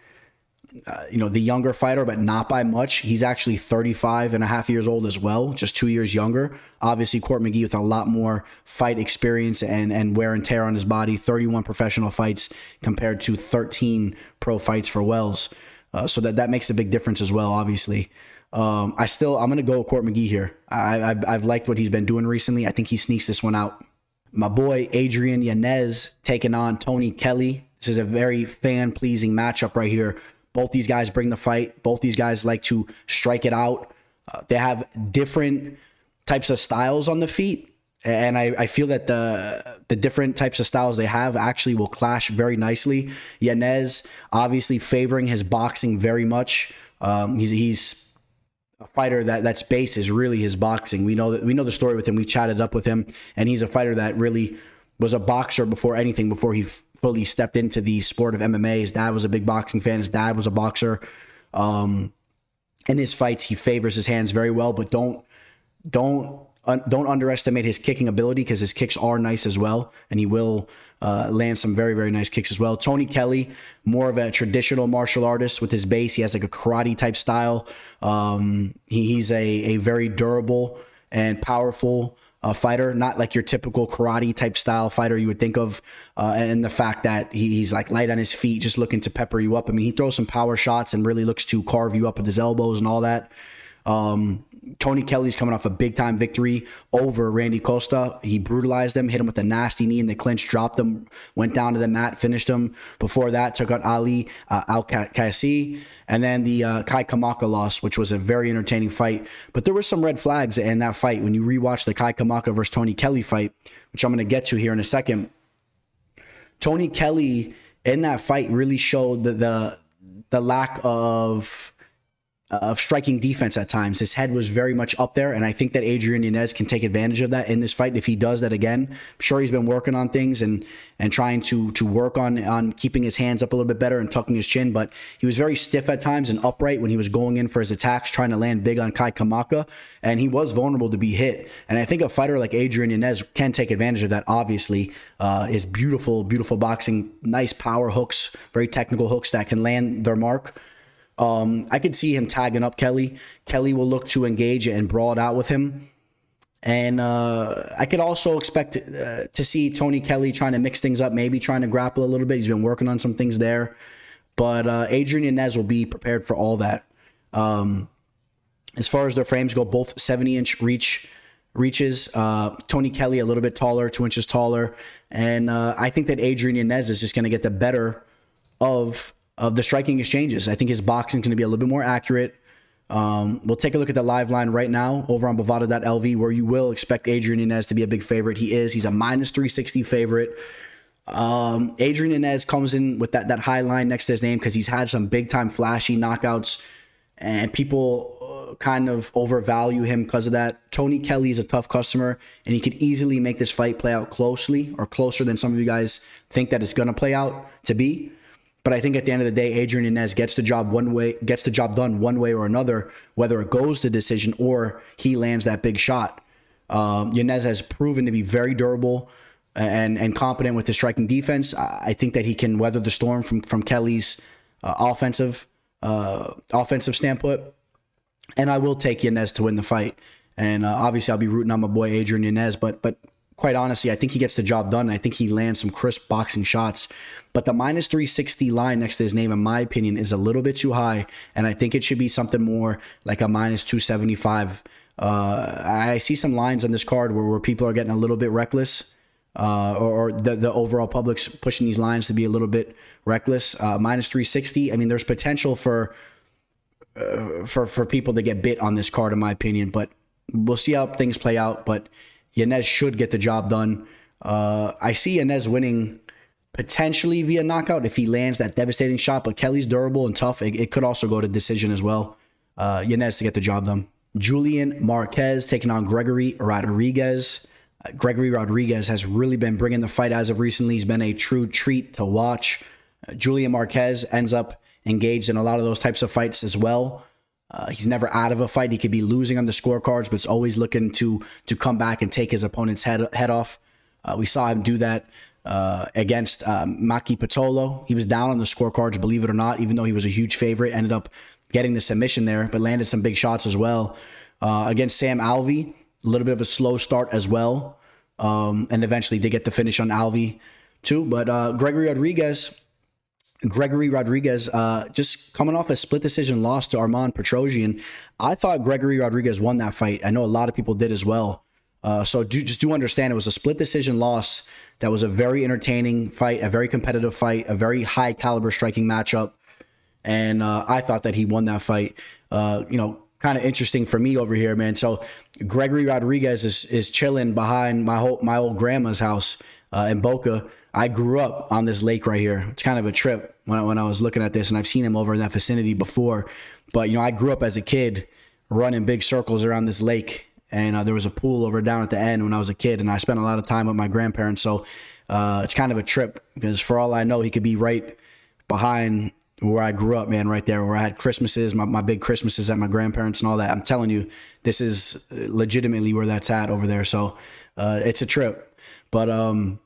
uh, you know, the younger fighter, but not by much. He's actually 35 and a half years old as well, just two years younger. Obviously, Court McGee with a lot more fight experience and, and wear and tear on his body, 31 professional fights compared to 13 pro fights for Wells. Uh, so that, that makes a big difference as well, obviously. Um, I still, I'm going to go Court McGee here. I, I've, I've liked what he's been doing recently. I think he sneaks this one out. My boy Adrian Yanez taking on Tony Kelley. This is a very fan pleasing matchup right here both these guys bring the fight. Both these guys like to strike it out. Uh, they have different types of styles on the feet. And I, I feel that the the different types of styles they have actually will clash very nicely. Yanez obviously favoring his boxing very much. Um, he's he's a fighter that that's base is really his boxing. We know that we know the story with him. We chatted up with him, and he's a fighter that really was a boxer before anything. Before he fully stepped into the sport of MMA. His dad was a big boxing fan. His dad was a boxer. Um, in his fights, he favors his hands very well, but don't don't don't underestimate his kicking ability because his kicks are nice as well, and he will uh, land some very very nice kicks as well. Tony Kelley, more of a traditional martial artist with his base. He has like a karate type style. Um, he, he's a a very durable and powerful uh, fighter, not like your typical karate type style fighter you would think of. Uh, and the fact that he, he's like light on his feet, just looking to pepper you up. I mean, he throws some power shots and really looks to carve you up with his elbows and all that. Um, Tony Kelley's coming off a big time victory over Randy Costa. He brutalized him, hit him with a nasty knee in the clinch, dropped him, went down to the mat, finished him. Before that, took out Ali uh, AlQaisi, and then the uh, Kai Kamaka loss, which was a very entertaining fight. But there were some red flags in that fight when you rewatch the Kai Kamaka versus Tony Kelley fight, which I'm going to get to here in a second. Tony Kelley in that fight really showed the the, the lack of of striking defense at times. His head was very much up there, and I think that Adrian Yanez can take advantage of that in this fight if he does that again. I'm sure he's been working on things and and trying to to work on on keeping his hands up a little bit better and tucking his chin, but he was very stiff at times and upright when he was going in for his attacks, trying to land big on Kai Kamaka, and he was vulnerable to be hit. And I think a fighter like Adrian Yanez can take advantage of that. Obviously, uh, beautiful, beautiful boxing, nice power hooks, very technical hooks that can land their mark. Um, I could see him tagging up Kelley. Kelley will look to engage and brawl out with him. And uh, I could also expect uh, to see Tony Kelley trying to mix things up, maybe trying to grapple a little bit. He's been working on some things there. But uh, Adrian Yanez will be prepared for all that. Um, as far as their frames go, both 70 inch reach reaches. Uh, Tony Kelley a little bit taller, two inches taller. And uh, I think that Adrian Yanez is just going to get the better of of the striking exchanges. I think his boxing is going to be a little bit more accurate. Um, we'll take a look at the live line right now over on Bovada.lv, where you will expect Adrian Yanez to be a big favorite. He is. He's a minus 360 favorite. Um, Adrian Yanez comes in with that, that high line next to his name because he's had some big time flashy knockouts, and people uh, kind of overvalue him because of that. Tony Kelley is a tough customer, and he could easily make this fight play out closely or closer than some of you guys think that it's going to play out to be. But I think at the end of the day, Adrian Yanez gets the job one way, gets the job done one way or another, whether it goes to decision or he lands that big shot. Um, Yanez has proven to be very durable and and competent with his striking defense. I think that he can weather the storm from from Kelley's uh, offensive uh, offensive standpoint. And I will take Yanez to win the fight. And uh, obviously, I'll be rooting on my boy Adrian Yanez. But but quite honestly, I think he gets the job done. I think he lands some crisp boxing shots. But the minus 360 line next to his name, in my opinion, is a little bit too high. And I think it should be something more like a minus 275. Uh, I see some lines on this card where, where people are getting a little bit reckless. Uh, or, or the, the overall public's pushing these lines to be a little bit reckless. Uh, minus 360. I mean, there's potential for uh, for for people to get bit on this card, in my opinion. But we'll see how things play out. But Yanez should get the job done. Uh, I see Yanez winning potentially via knockout if he lands that devastating shot. But Kelley's durable and tough. It, it could also go to decision as well. Uh, Yanez to get the job done. Julian Marquez taking on Gregory Rodrigues. Uh, Gregory Rodrigues has really been bringing the fight as of recently. He's been a true treat to watch. Uh, Julian Marquez ends up engaged in a lot of those types of fights as well. Uh, he's never out of a fight. He could be losing on the scorecards, but it's always looking to to come back and take his opponent's head head off. Uh, we saw him do that uh, against um, Maki Pitolo. He was down on the scorecards, believe it or not, even though he was a huge favorite. Ended up getting the submission there, but landed some big shots as well. Uh, against Sam Alvey, a little bit of a slow start as well, um, and eventually they get the finish on Alvey too. But uh, Gregory Rodrigues Gregory Rodrigues uh, just coming off a split decision loss to Armen Petrosyan. I thought Gregory Rodrigues won that fight. I know a lot of people did as well. Uh, so do, just do understand it was a split decision loss. That was a very entertaining fight, a very competitive fight, a very high caliber striking matchup. And uh, I thought that he won that fight. Uh, you know, kind of interesting for me over here, man. So Gregory Rodrigues is is chilling behind my whole my old grandma's house uh, in Boca I grew up on this lake right here. It's kind of a trip when I, when I was looking at this, and I've seen him over in that vicinity before. But you know, I grew up as a kid running big circles around this lake, and uh, there was a pool over down at the end when I was a kid, and I spent a lot of time with my grandparents. So uh, it's kind of a trip because for all I know, he could be right behind where I grew up, man, right there, where I had Christmases, my, my big Christmases at my grandparents and all that. I'm telling you, this is legitimately where that's at over there. So uh, it's a trip. But um,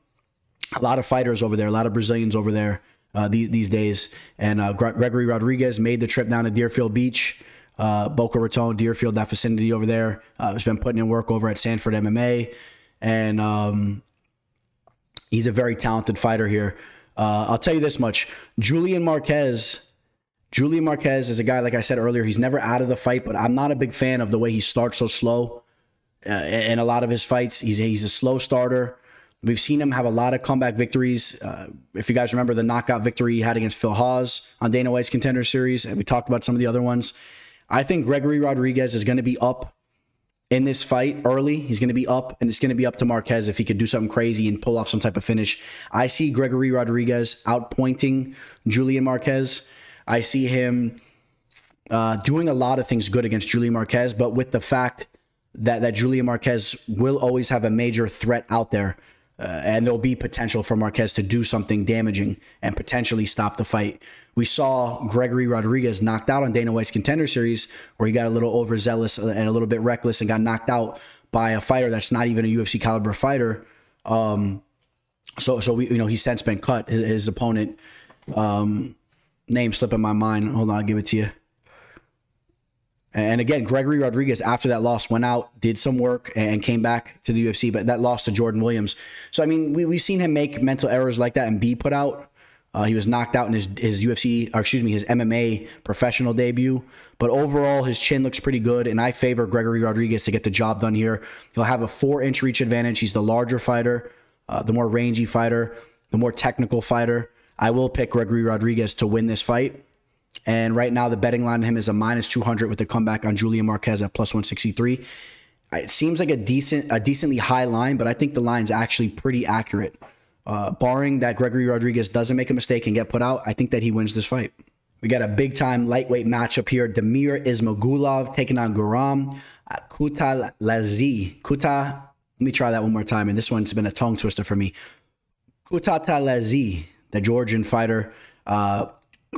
a lot of fighters over there, a lot of Brazilians over there uh, these, these days. And uh, Gregory Rodrigues made the trip down to Deerfield Beach, uh, Boca Raton, Deerfield, that vicinity over there. Uh, has been putting in work over at Sanford MMA. And um, he's a very talented fighter here. Uh, I'll tell you this much Julian Marquez. Julian Marquez is a guy, like I said earlier, he's never out of the fight, but I'm not a big fan of the way he starts so slow uh, in a lot of his fights. He's he's a slow starter. We've seen him have a lot of comeback victories. Uh, if you guys remember the knockout victory he had against Phil Hawes on Dana White's Contender Series, and we talked about some of the other ones. I think Gregory Rodrigues is going to be up in this fight early. He's going to be up, and it's going to be up to Marquez if he could do something crazy and pull off some type of finish. I see Gregory Rodrigues outpointing Julian Marquez. I see him uh, doing a lot of things good against Julian Marquez, but with the fact that that Julian Marquez will always have a major threat out there. Uh, and there'll be potential for Marquez to do something damaging and potentially stop the fight. We saw Gregory Rodrigues knocked out on Dana White's Contender Series, where he got a little overzealous and a little bit reckless and got knocked out by a fighter that's not even a UFC caliber fighter. Um, so, so we, you know, he's since been cut. His, his opponent, um, name slipping my mind. Hold on, I'll give it to you. And again, Gregory Rodrigues, after that loss, went out, did some work, and came back to the UFC, but that loss to Jordan Williams. So, I mean, we, we've seen him make mental errors like that and be put out. Uh, he was knocked out in his, his UFC, or excuse me, his MMA professional debut. But overall, his chin looks pretty good, and I favor Gregory Rodrigues to get the job done here. He'll have a four inch reach advantage. He's the larger fighter, uh, the more rangy fighter, the more technical fighter. I will pick Gregory Rodrigues to win this fight. And right now, the betting line on him is a minus 200 with the comeback on Julian Marquez at plus 163. It seems like a decent, a decently high line, but I think the line's actually pretty accurate. Uh, barring that Gregory Rodrigues doesn't make a mistake and get put out, I think that he wins this fight. We got a big time lightweight matchup here. Damir Ismagulov taking on Guram Kutateladze. Kuta, let me try that one more time. And this one's been a tongue twister for me. Kutateladze, the Georgian fighter. Uh,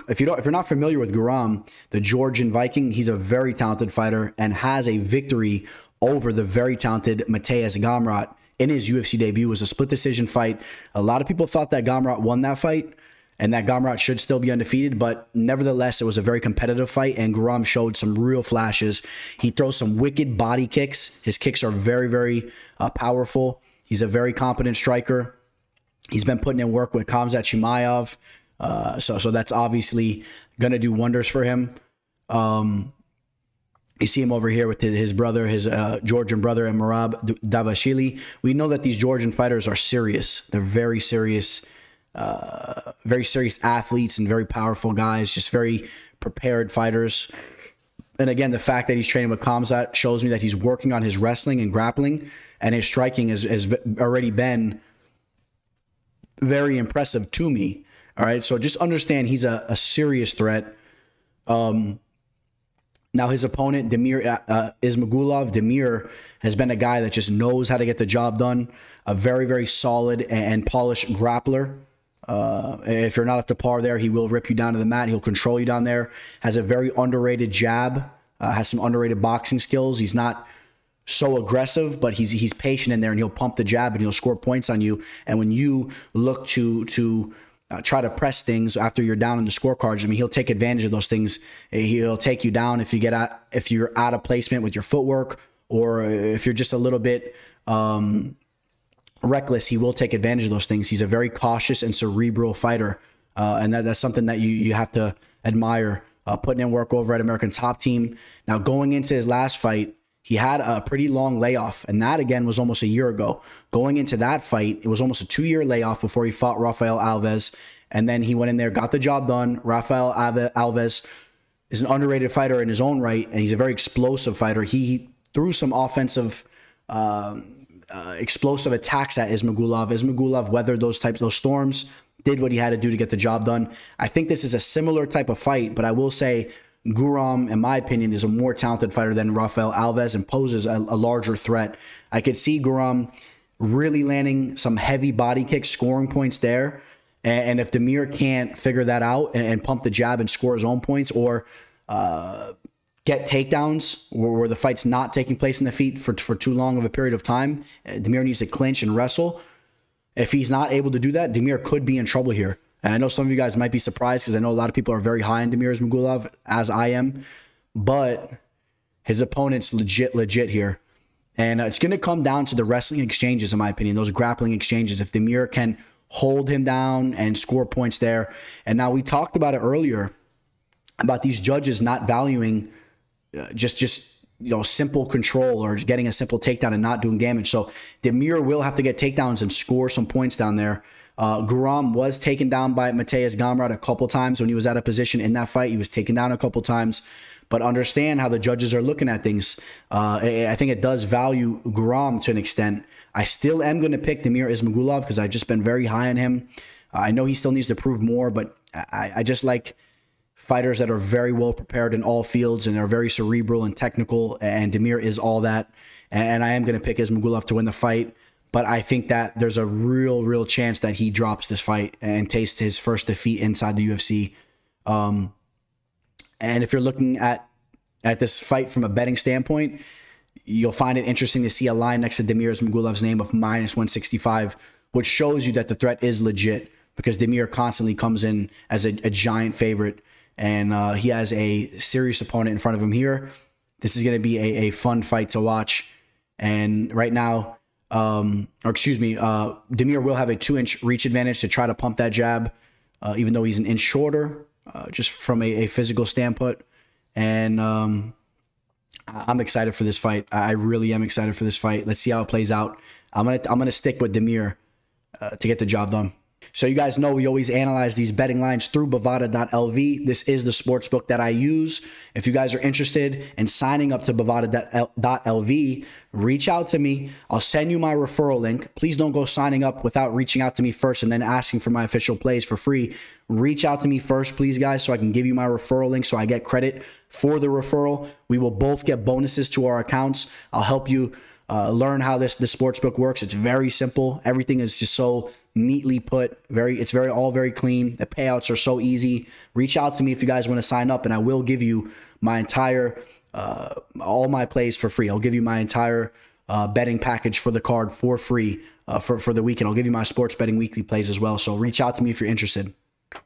if you don't, if you're not familiar with Guram, the Georgian Viking, he's a very talented fighter and has a victory over the very talented Mateusz Gamrot in his UFC debut. It was a split decision fight. A lot of people thought that Gamrot won that fight and that Gamrot should still be undefeated, but nevertheless, it was a very competitive fight, and Guram showed some real flashes. He throws some wicked body kicks. His kicks are very, very uh, powerful. He's a very competent striker. He's been putting in work with Khamzat Chimaev, uh, so so that's obviously going to do wonders for him. Um, you see him over here with his brother, his uh, Georgian brother, and Merab Dvalishvili. We know that these Georgian fighters are serious. They're very serious, uh, very serious athletes and very powerful guys, just very prepared fighters. And again, the fact that he's training with Khamzat shows me that he's working on his wrestling and grappling, and his striking has, has already been very impressive to me. All right, so just understand he's a, a serious threat. Um, now his opponent Demir uh, uh, Ismagulov, Demir has been a guy that just knows how to get the job done. A very very solid and polished grappler. Uh, if you're not up to par there, he will rip you down to the mat. He'll control you down there. Has a very underrated jab. Uh, has some underrated boxing skills. He's not so aggressive, but he's he's patient in there, and he'll pump the jab and he'll score points on you. And when you look to to uh, try to press things after you're down in the scorecards. I mean, he'll take advantage of those things. He'll take you down if you get out, if you're out of placement with your footwork, or if you're just a little bit um, reckless. He will take advantage of those things. He's a very cautious and cerebral fighter, uh, and that, that's something that you you have to admire. Uh, putting in work over at American Top Team. Now, going into his last fight, he had a pretty long layoff, and that again was almost a year ago. Going into that fight, it was almost a two year layoff before he fought Rafael Alves. And then he went in there, got the job done. Rafael Alves is an underrated fighter in his own right, and he's a very explosive fighter. He threw some offensive, uh, uh, explosive attacks at Ismagulov. Ismagulov weathered those types, those storms, did what he had to do to get the job done. I think this is a similar type of fight, but I will say Guram, in my opinion, is a more talented fighter than Rafael Alves and poses a, a larger threat. I could see Guram really landing some heavy body kicks, scoring points there. And, and if Demir can't figure that out and, and, pump the jab and score his own points or uh, get takedowns where, where, the fight's not taking place in the feet for, for too long of a period of time, Demir needs to clinch and wrestle. If he's not able to do that, Demir could be in trouble here. And I know some of you guys might be surprised because I know a lot of people are very high on Damir Ismagulov, as I am. But his opponent's legit, legit here. And uh, it's going to come down to the wrestling exchanges, in my opinion, those grappling exchanges. If Demir can hold him down and score points there. And now we talked about it earlier about these judges not valuing uh, just just you know simple control or getting a simple takedown and not doing damage. So Demir will have to get takedowns and score some points down there. Uh, was taken down by Mateusz Gamrot a couple times when he was out of position in that fight. He was taken down a couple times. But understand how the judges are looking at things. Uh, I think it does value Guram to an extent. I still am going to pick Demir Ismagulov because I've just been very high on him. Uh, I know he still needs to prove more, but I, I just like fighters that are very well prepared in all fields and are very cerebral and technical. And Demir is all that. And I am going to pick Ismagulov to win the fight. But I think that there's a real, real chance that he drops this fight and tastes his first defeat inside the UFC. Um, and if you're looking at at this fight from a betting standpoint, you'll find it interesting to see a line next to Damir Ismagulov's name of minus 165, which shows you that the threat is legit because Demir constantly comes in as a, a giant favorite and uh, he has a serious opponent in front of him here. This is going to be a, a fun fight to watch. And right now, um, or excuse me, uh, Damir will have a two inch reach advantage to try to pump that jab, uh, even though he's an inch shorter, uh, just from a, a, physical standpoint. And um, I'm excited for this fight. I really am excited for this fight. Let's see how it plays out. I'm gonna I'm gonna stick with Demir uh, to get the job done. So you guys know we always analyze these betting lines through Bovada.lv. This is the sports book that I use. If you guys are interested in signing up to Bovada.lv, reach out to me. I'll send you my referral link. Please don't go signing up without reaching out to me first and then asking for my official plays for free. Reach out to me first, please, guys, so I can give you my referral link so I get credit for the referral. We will both get bonuses to our accounts. I'll help you uh, learn how this the sports book works. It's very simple. Everything is just so neatly put. Very, it's very all very clean. The payouts are so easy. Reach out to me if you guys want to sign up, and I will give you my entire uh, all my plays for free. I'll give you my entire uh, betting package for the card for free uh, for, for the weekend. I'll give you my sports betting weekly plays as well. So reach out to me if you're interested.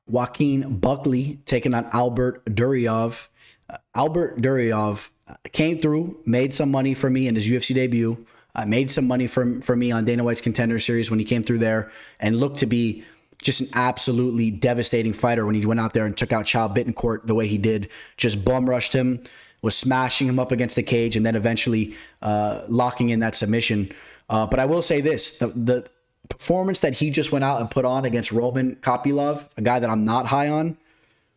Joaquin Buckley taking on Albert Duraev. Uh, Albert Duraev uh, came through, made some money for me in his UFC debut. Uh, made some money for, for me on Dana White's Contender Series when he came through there and looked to be just an absolutely devastating fighter when he went out there and took out Chad Bittencourt the way he did. Just bum rushed him, was smashing him up against the cage, and then eventually uh, locking in that submission. Uh, but I will say this: the the performance that he just went out and put on against Roman Kopylov, a guy that I'm not high on,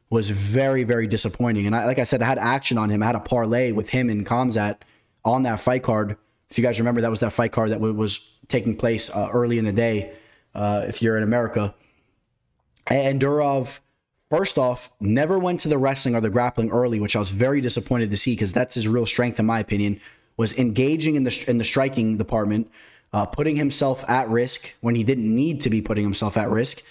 was very very disappointing. And I, like I said, I had action on him. I had a parlay with him and Khamzat on that fight card. If you guys remember, that was that fight card that was taking place uh, early in the day. Uh, if you're in America, and Duraev, first off, never went to the wrestling or the grappling early, which I was very disappointed to see because that's his real strength, in my opinion. Was engaging in the in the striking department, uh, putting himself at risk when he didn't need to be putting himself at risk,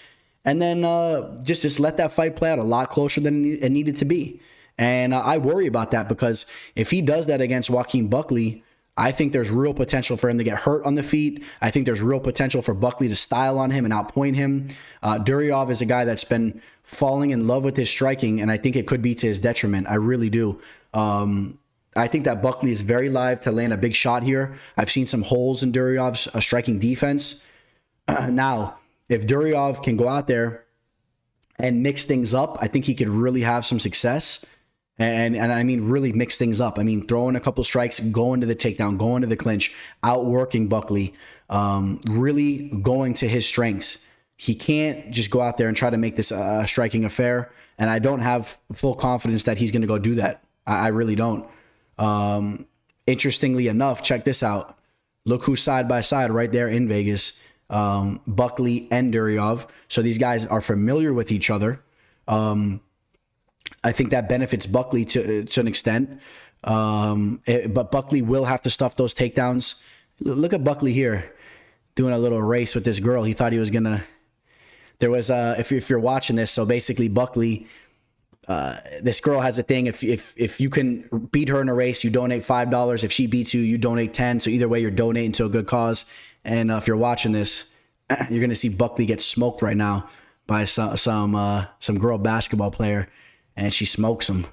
and then uh, just just let that fight play out a lot closer than it needed to be. And uh, I worry about that because if he does that against Joaquin Buckley, I think there's real potential for him to get hurt on the feet. I think there's real potential for Buckley to style on him and outpoint him. Uh, Duraev is a guy that's been falling in love with his striking, and I think it could be to his detriment. I really do. Um, I think that Buckley is very live to land a big shot here. I've seen some holes in Duraev's uh, striking defense. now, if Duraev can go out there and mix things up, I think he could really have some success and and I mean really mix things up. I mean throwing a couple strikes, going to the takedown, going to the clinch, outworking Buckley, um, really going to his strengths. He can't just go out there and try to make this a striking affair. And I don't have full confidence that he's going to go do that. I, I really don't. Um, interestingly enough, check this out. Look who's side by side right there in Vegas. Um, Buckley and Duraev. So these guys are familiar with each other. Um, I think that benefits Buckley to to an extent. Um, it, but Buckley will have to stuff those takedowns. Look at Buckley here doing a little race with this girl. He thought he was gonna. There was uh, if if you're watching this, so basically Buckley, uh, this girl has a thing. If if if you can beat her in a race, you donate five dollars. If she beats you, you donate ten. So either way, you're donating to a good cause. And uh, if you're watching this, you're gonna see Buckley get smoked right now by some some uh, some girl basketball player and she smokes him.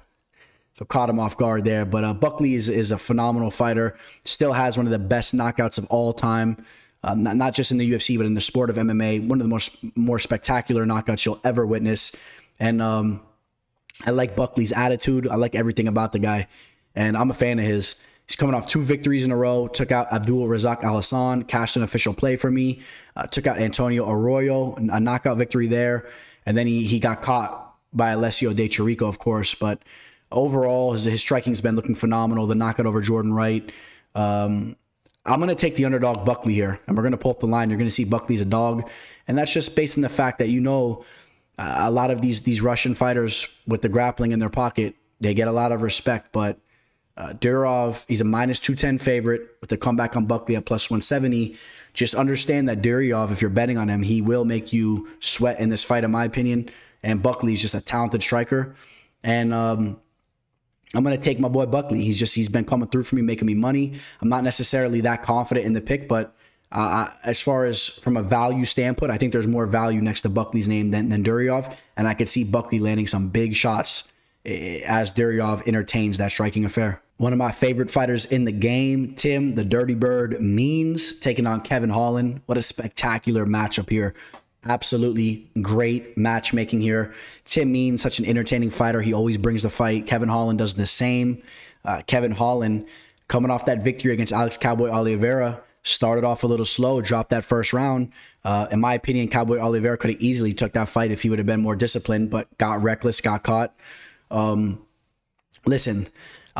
So caught him off guard there. But uh, Buckley is, is a phenomenal fighter. Still has one of the best knockouts of all time. Uh, not, not just in the UFC, but in the sport of MMA. One of the most more spectacular knockouts you'll ever witness. And um, I like Buckley's attitude. I like everything about the guy. And I'm a fan of his. He's coming off two victories in a row. Took out Abdul Razak Alhassan, cashed an official play for me. Uh, took out Antonio Arroyo, a knockout victory there. And then he, he got caught by Alessio Di Chirico, of course. But overall, his, his striking's been looking phenomenal. The knockout over Jordan Wright. Um, I'm going to take the underdog Buckley here, and we're going to pull up the line. You're going to see Buckley's a dog, and that's just based on the fact that you know uh, a lot of these these Russian fighters with the grappling in their pocket, they get a lot of respect. But uh, Duraev, he's a minus 210 favorite with the comeback on Buckley at plus 170. Just understand that Duraev, if you're betting on him, he will make you sweat in this fight, in my opinion and Buckley is just a talented striker. And um, I'm gonna take my boy Buckley. He's just he's been coming through for me, making me money. I'm not necessarily that confident in the pick, but uh, as far as from a value standpoint, I think there's more value next to Buckley's name than than Duraev, and I could see Buckley landing some big shots eh, as Duraev entertains that striking affair. One of my favorite fighters in the game, Tim the Dirty Bird Means, taking on Kevin Holland. What a spectacular matchup here absolutely great matchmaking here. Tim Means, such an entertaining fighter. He always brings the fight. Kevin Holland does the same. Uh, Kevin Holland, coming off that victory against Alex Cowboy Oliveira, started off a little slow, dropped that first round. Uh, in my opinion, Cowboy Oliveira could have easily took that fight if he would have been more disciplined, but got reckless, got caught. Um, listen,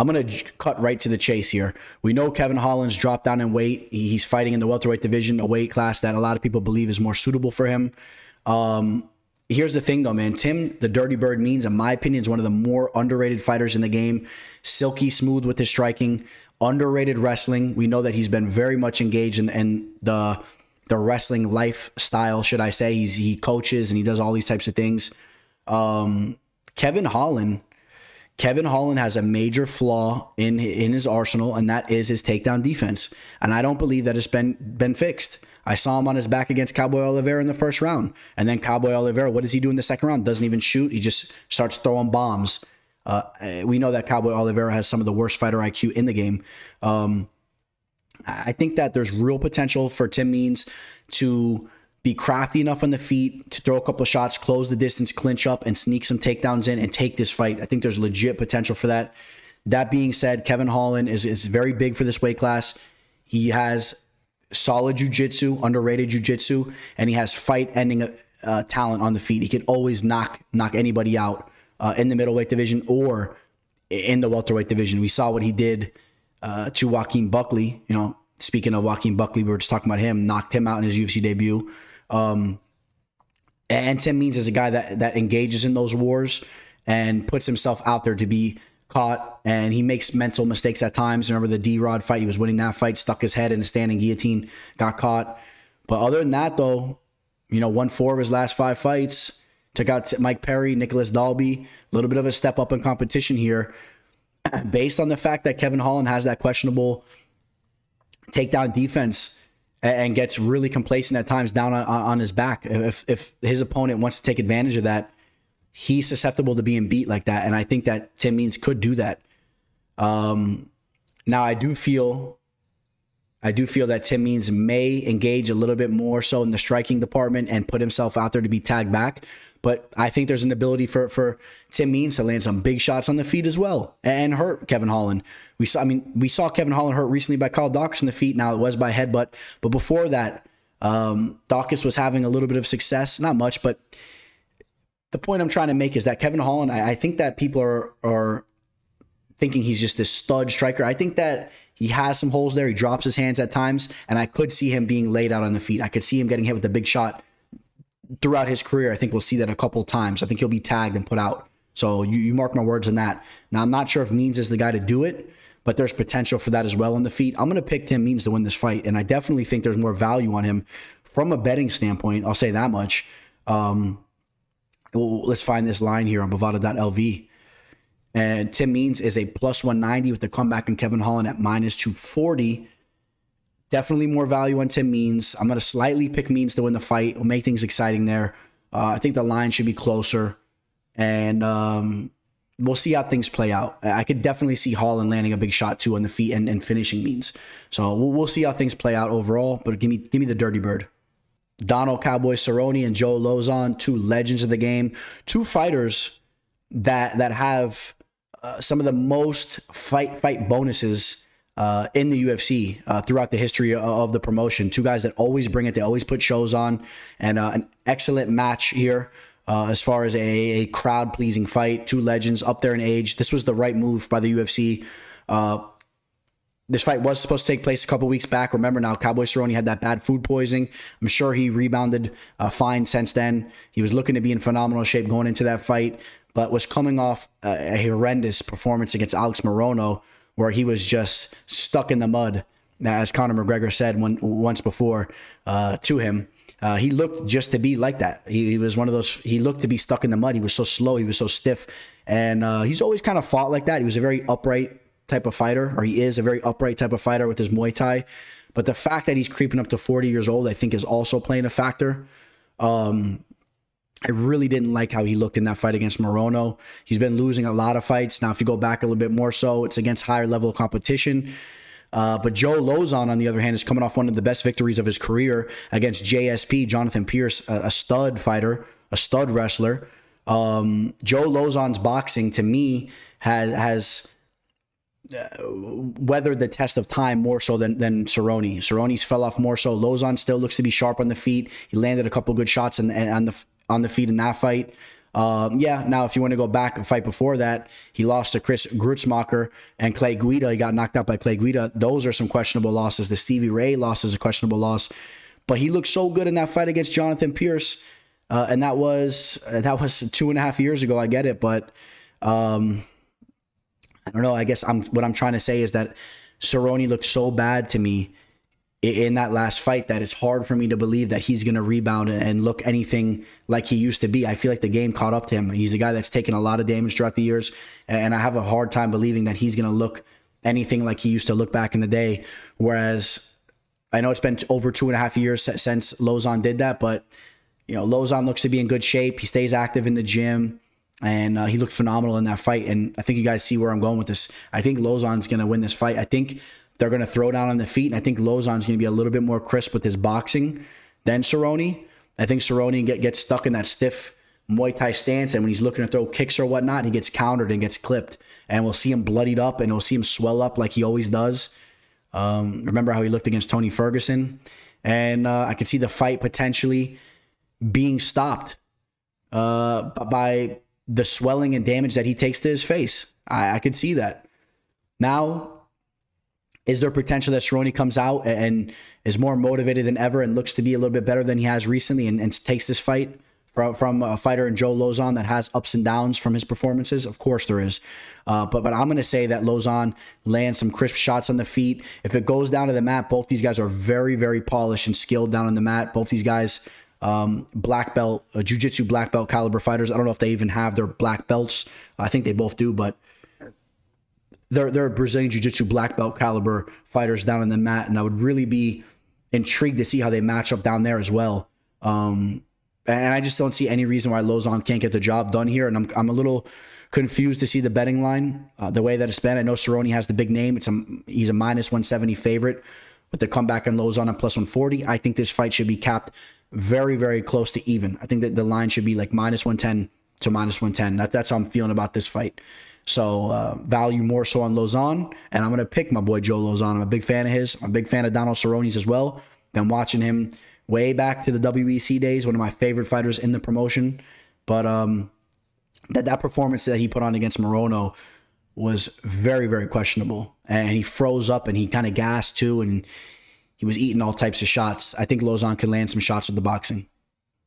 I'm going to cut right to the chase here. We know Kevin Holland's dropped down in weight. He's fighting in the welterweight division, a weight class that a lot of people believe is more suitable for him. Um, here's the thing, though, man. Tim, the Dirty Bird Means, in my opinion, is one of the more underrated fighters in the game. Silky smooth with his striking, underrated wrestling. We know that he's been very much engaged in, in the the wrestling lifestyle, should I say? He's he coaches and he does all these types of things. Um, Kevin Holland Kevin Holland has a major flaw in in his arsenal, and that is his takedown defense. And I don't believe that it's been been fixed. I saw him on his back against Cowboy Oliveira in the first round, and then Cowboy Oliveira, what does he do in the second round? Doesn't even shoot. He just starts throwing bombs. Uh, we know that Cowboy Oliveira has some of the worst fighter IQ in the game. Um, I think that there's real potential for Tim Means to be crafty enough on the feet to throw a couple of shots, close the distance, clinch up, and sneak some takedowns in and take this fight. I think there's legit potential for that. That being said, Kevin Holland is, is very big for this weight class. He has solid jiu-jitsu, underrated jiu-jitsu, and he has fight-ending uh, talent on the feet. He can always knock knock anybody out uh, in the middleweight division or in the welterweight division. We saw what he did uh, to Joaquin Buckley. You know, speaking of Joaquin Buckley, we were just talking about him, knocked him out in his UFC debut. Um, and Tim Means is a guy that that engages in those wars and puts himself out there to be caught. And he makes mental mistakes at times. Remember the D Rod fight? He was winning that fight, stuck his head in a standing guillotine, got caught. But other than that, though, you know, won four of his last five fights. Took out Mike Perry, Nicolas Dalby. A little bit of a step up in competition here, based on the fact that Kevin Holland has that questionable takedown defense and gets really complacent at times down on, on his back. If if his opponent wants to take advantage of that, he's susceptible to being beat like that. And I think that Tim Means could do that. Um, now I do feel, I do feel that Tim Means may engage a little bit more so in the striking department and put himself out there to be tagged back. But I think there's an ability for for Tim Means to land some big shots on the feet as well and hurt Kevin Holland. We saw, I mean, we saw Kevin Holland hurt recently by Kyle Daukaus in the feet. Now it was by headbutt, but before that, um, Daukaus was having a little bit of success, not much, but the point I'm trying to make is that Kevin Holland, I, I think that people are are thinking he's just this stud striker. I think that he has some holes there. He drops his hands at times, and I could see him being laid out on the feet. I could see him getting hit with a big shot throughout his career. I think we'll see that a couple times. I think he'll be tagged and put out. So you, you mark my words on that. Now, I'm not sure if Means is the guy to do it, but there's potential for that as well on the feet. I'm to pick Tim Means to win this fight, and I definitely think there's more value on him from a betting standpoint. I'll say that much. Um, well, let's find this line here on Bovada.lv. And Tim Means is a plus 190 with the comeback on Kevin Holland at minus 240. Definitely more value on Tim Means. I'm going to slightly pick Means to win the fight. We'll make things exciting there. Uh, I think the line should be closer. And um, we'll see how things play out. I could definitely see Holland landing a big shot too on the feet and, and finishing Means. So we'll, we'll see how things play out overall. But give me give me the dirty bird. Donald Cowboy Cerrone and Joe Lauzon, two legends of the game, two fighters that that have uh, some of the most fight fight bonuses uh, in the UFC uh, throughout the history of the promotion. Two guys that always bring it. They always put shows on, and uh, an excellent match here. Uh, as far as a, a crowd pleasing fight, two legends up there in age. This was the right move by the UFC. Uh, this fight was supposed to take place a couple weeks back. Remember now, Cowboy Cerrone had that bad food poisoning. I'm sure he rebounded uh, fine since then. He was looking to be in phenomenal shape going into that fight, but was coming off a, a horrendous performance against Alex Morono, where he was just stuck in the mud, as Conor McGregor said once before uh, to him. Uh, he looked just to be like that. He, he, was one of those. He looked to be stuck in the mud. He was so slow. He was so stiff, and uh, he's always kind of fought like that. He was a very upright type of fighter, or he is a very upright type of fighter with his Muay Thai. But the fact that he's creeping up to 40 years old, I think, is also playing a factor. Um, I really didn't like how he looked in that fight against Morono. He's been losing a lot of fights. Now, if you go back a little bit more so, it's against higher level competition. Uh, but Joe Lauzon, on the other hand, is coming off one of the best victories of his career against JSP, Jonathan Pearce, a, a stud fighter, a stud wrestler. Um, Joe Lauzon's boxing, to me, has has uh, weathered the test of time more so than than Cerrone. Cerrone's fell off more so. Lauzon still looks to be sharp on the feet. He landed a couple good shots in, on the on the feet in that fight. Um, yeah, now if you want to go back a fight before that, he lost to Chris Gruetzemacher and Clay Guida. He got knocked out by Clay Guida. Those are some questionable losses. The Stevie Ray loss is a questionable loss, but he looked so good in that fight against Jonathan Pearce, uh, and that was uh, that was two and a half years ago. I get it, but um, I don't know. I guess I'm what I'm trying to say is that Cerrone looked so bad to me in that last fight that it's hard for me to believe that he's going to rebound and look anything like he used to be. I feel like the game caught up to him. He's a guy that's taken a lot of damage throughout the years, and I have a hard time believing that he's going to look anything like he used to look back in the day. Whereas I know it's been over two and a half years since Lauzon did that, but you know Lauzon looks to be in good shape. He stays active in the gym. And uh, he looked phenomenal in that fight. And I think you guys see where I'm going with this. I think Lauzon's going to win this fight. I think they're going to throw down on the feet. And I think Lauzon's going to be a little bit more crisp with his boxing than Cerrone. I think Cerrone get, gets stuck in that stiff Muay Thai stance. And when he's looking to throw kicks or whatnot, he gets countered and gets clipped. And we'll see him bloodied up and we'll see him swell up like he always does. Um, remember how he looked against Tony Ferguson? And uh, I can see the fight potentially being stopped uh, by the swelling and damage that he takes to his face. I, I could see that. Now, is there potential that Cerrone comes out and is more motivated than ever and looks to be a little bit better than he has recently and, and takes this fight from, from a fighter in Joe Lauzon that has ups and downs from his performances? Of course there is. Uh, but but I'm going to say that Lauzon lands some crisp shots on the feet. If it goes down to the mat, both these guys are very, very polished and skilled down on the mat. Both these guys, um, black belt, uh, jiu-jitsu black belt caliber fighters. I don't know if they even have their black belts. I think they both do, but they're they're Brazilian Jiu-Jitsu black belt caliber fighters down on the mat, and I would really be intrigued to see how they match up down there as well. Um, and I just don't see any reason why Lauzon can't get the job done here, and I'm I'm a little confused to see the betting line uh, the way that it's been. I know Cerrone has the big name; it's a he's a minus 170 favorite, but the comeback on Lauzon on plus 140. I think this fight should be capped very very close to even. I think that the line should be like minus 110 to minus 110. That, that's how I'm feeling about this fight. So uh, value more so on Lauzon, and I'm gonna pick my boy Joe Lauzon. I'm a big fan of his. I'm a big fan of Donald Cerrone's as well. Been watching him way back to the WEC days. One of my favorite fighters in the promotion. But um, that that performance that he put on against Morono was very very questionable, and he froze up and he kind of gassed too, and he was eating all types of shots. I think Lauzon can land some shots with the boxing.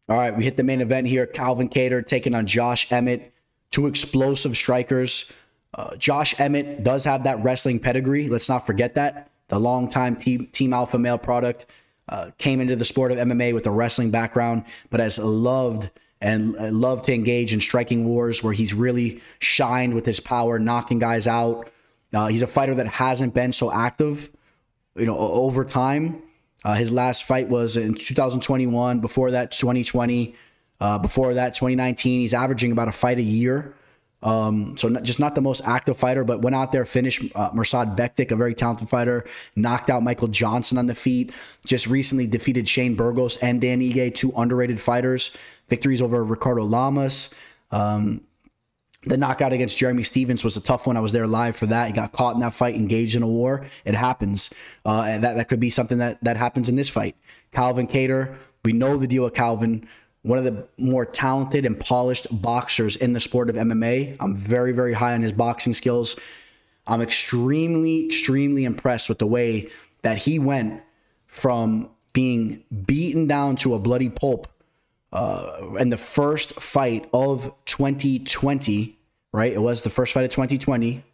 All right, we hit the main event here. Calvin Kattar taking on Josh Emmett two explosive strikers. Uh, Josh Emmett does have that wrestling pedigree. Let's not forget that. The longtime team, team alpha male product uh, came into the sport of MMA with a wrestling background, but has loved and uh, loved to engage in striking wars where he's really shined with his power, knocking guys out. Uh, he's a fighter that hasn't been so active, you know, over time. Uh, his last fight was in 2021. Before that, 2020. Uh, before that, 2019, he's averaging about a fight a year. Um, so not, just not the most active fighter, but went out there, finished uh, Mirsad Bektic, a very talented fighter, knocked out Michael Johnson on the feet. Just recently defeated Shane Burgos and Dan Ige, two underrated fighters. Victories over Ricardo Lamas. Um, the knockout against Jeremy Stephens was a tough one. I was there live for that. He got caught in that fight, engaged in a war. It happens. Uh, and that, that could be something that, that happens in this fight. Calvin Kattar, we know the deal with Calvin one of the more talented and polished boxers in the sport of MMA. I'm very, very high on his boxing skills. I'm extremely, extremely impressed with the way that he went from being beaten down to a bloody pulp uh, in the first fight of 2020, right? It was the first fight of 2020,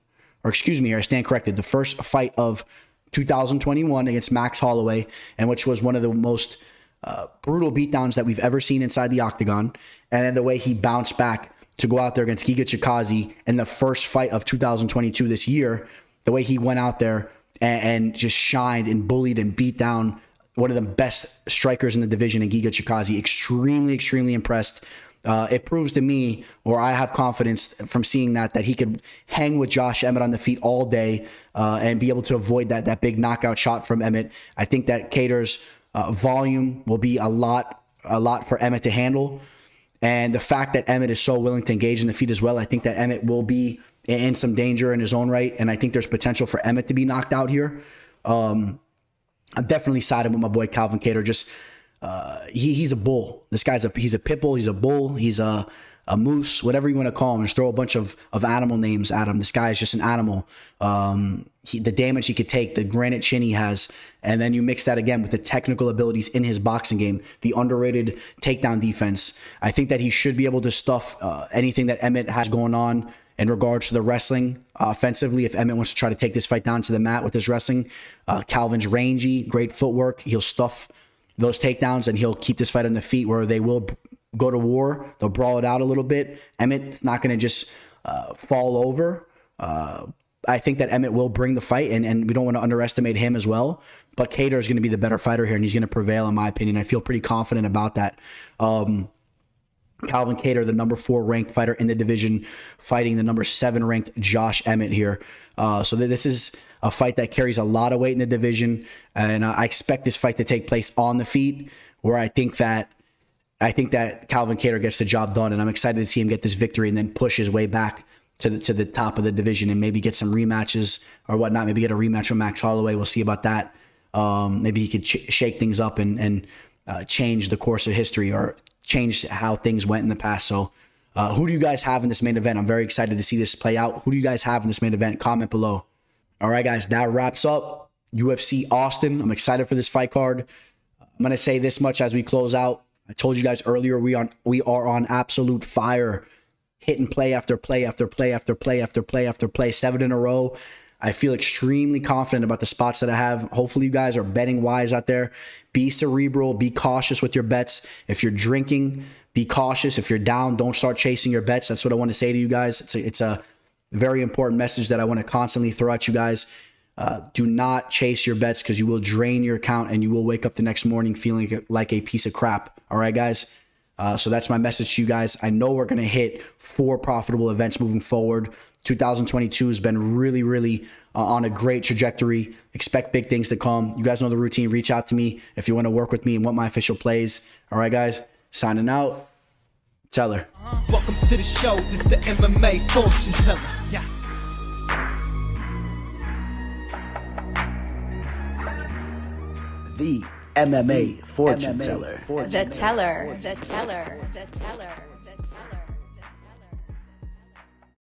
or excuse me, I stand corrected. The first fight of 2021 against Max Holloway, and which was one of the most uh, brutal beatdowns that we've ever seen inside the octagon, and then the way he bounced back to go out there against Giga Chikadze in the first fight of 2022 this year, the way he went out there and, and just shined and bullied and beat down one of the best strikers in the division in Giga Chikadze. Extremely, extremely impressed. Uh, it proves to me, or I have confidence from seeing that, that he could hang with Josh Emmett on the feet all day uh, and be able to avoid that that big knockout shot from Emmett. I think that Kattar's uh, volume will be a lot, a lot for Emmett to handle. And the fact that Emmett is so willing to engage in the feet as well, I think that Emmett will be in some danger in his own right. And I think there's potential for Emmett to be knocked out here. Um, I'm definitely siding with my boy Calvin Kattar. Just uh, he, he's a bull. This guy's a he's a pit bull. He's a bull. He's a a moose, whatever you want to call him. Just throw a bunch of, of animal names at him. This guy is just an animal. Um, he, the damage he could take, the granite chin he has, and then you mix that again with the technical abilities in his boxing game, the underrated takedown defense. I think that he should be able to stuff uh, anything that Emmett has going on in regards to the wrestling uh, offensively. If Emmett wants to try to take this fight down to the mat with his wrestling, uh, Calvin's rangy, great footwork. He'll stuff those takedowns and he'll keep this fight on the feet where they will go to war. They'll brawl it out a little bit. Emmett's not going to just uh, fall over. Uh, I think that Emmett will bring the fight, and, and we don't want to underestimate him as well. But Kattar is going to be the better fighter here, and he's going to prevail, in my opinion. I feel pretty confident about that. Um, Calvin Kattar, the number four ranked fighter in the division, fighting the number seven ranked Josh Emmett here. Uh, so this is a fight that carries a lot of weight in the division, and I expect this fight to take place on the feet, where I think that I think that Calvin Kattar gets the job done, and I'm excited to see him get this victory and then push his way back to the to the top of the division and maybe get some rematches or whatnot. Maybe get a rematch with Max Holloway. We'll see about that. Um, maybe he could ch- shake things up and and uh, change the course of history or change how things went in the past. So, uh, who do you guys have in this main event? I'm very excited to see this play out. Who do you guys have in this main event? Comment below. All right, guys, that wraps up UFC Austin. I'm excited for this fight card. I'm gonna say this much as we close out. I told you guys earlier we on we are on absolute fire, hitting play after play after play after play after play after play, seven in a row. I feel extremely confident about the spots that I have. Hopefully, you guys are betting wise out there. Be cerebral, be cautious with your bets. If you're drinking, be cautious. If you're down, don't start chasing your bets. That's what I want to say to you guys. It's a, it's a very important message that I want to constantly throw at you guys. Uh, do not chase your bets because you will drain your account and you will wake up the next morning feeling like a piece of crap. All right, guys. Uh, so that's my message to you guys. I know we're going to hit four profitable events moving forward. 2022 has been really, really uh, on a great trajectory. Expect big things to come. You guys know the routine. Reach out to me if you want to work with me and want my official plays. All right, guys. Signing out. Teller. Welcome to the show. This is the MMA fortune teller. Yeah. The MMA fortune teller. The teller. The teller. The teller.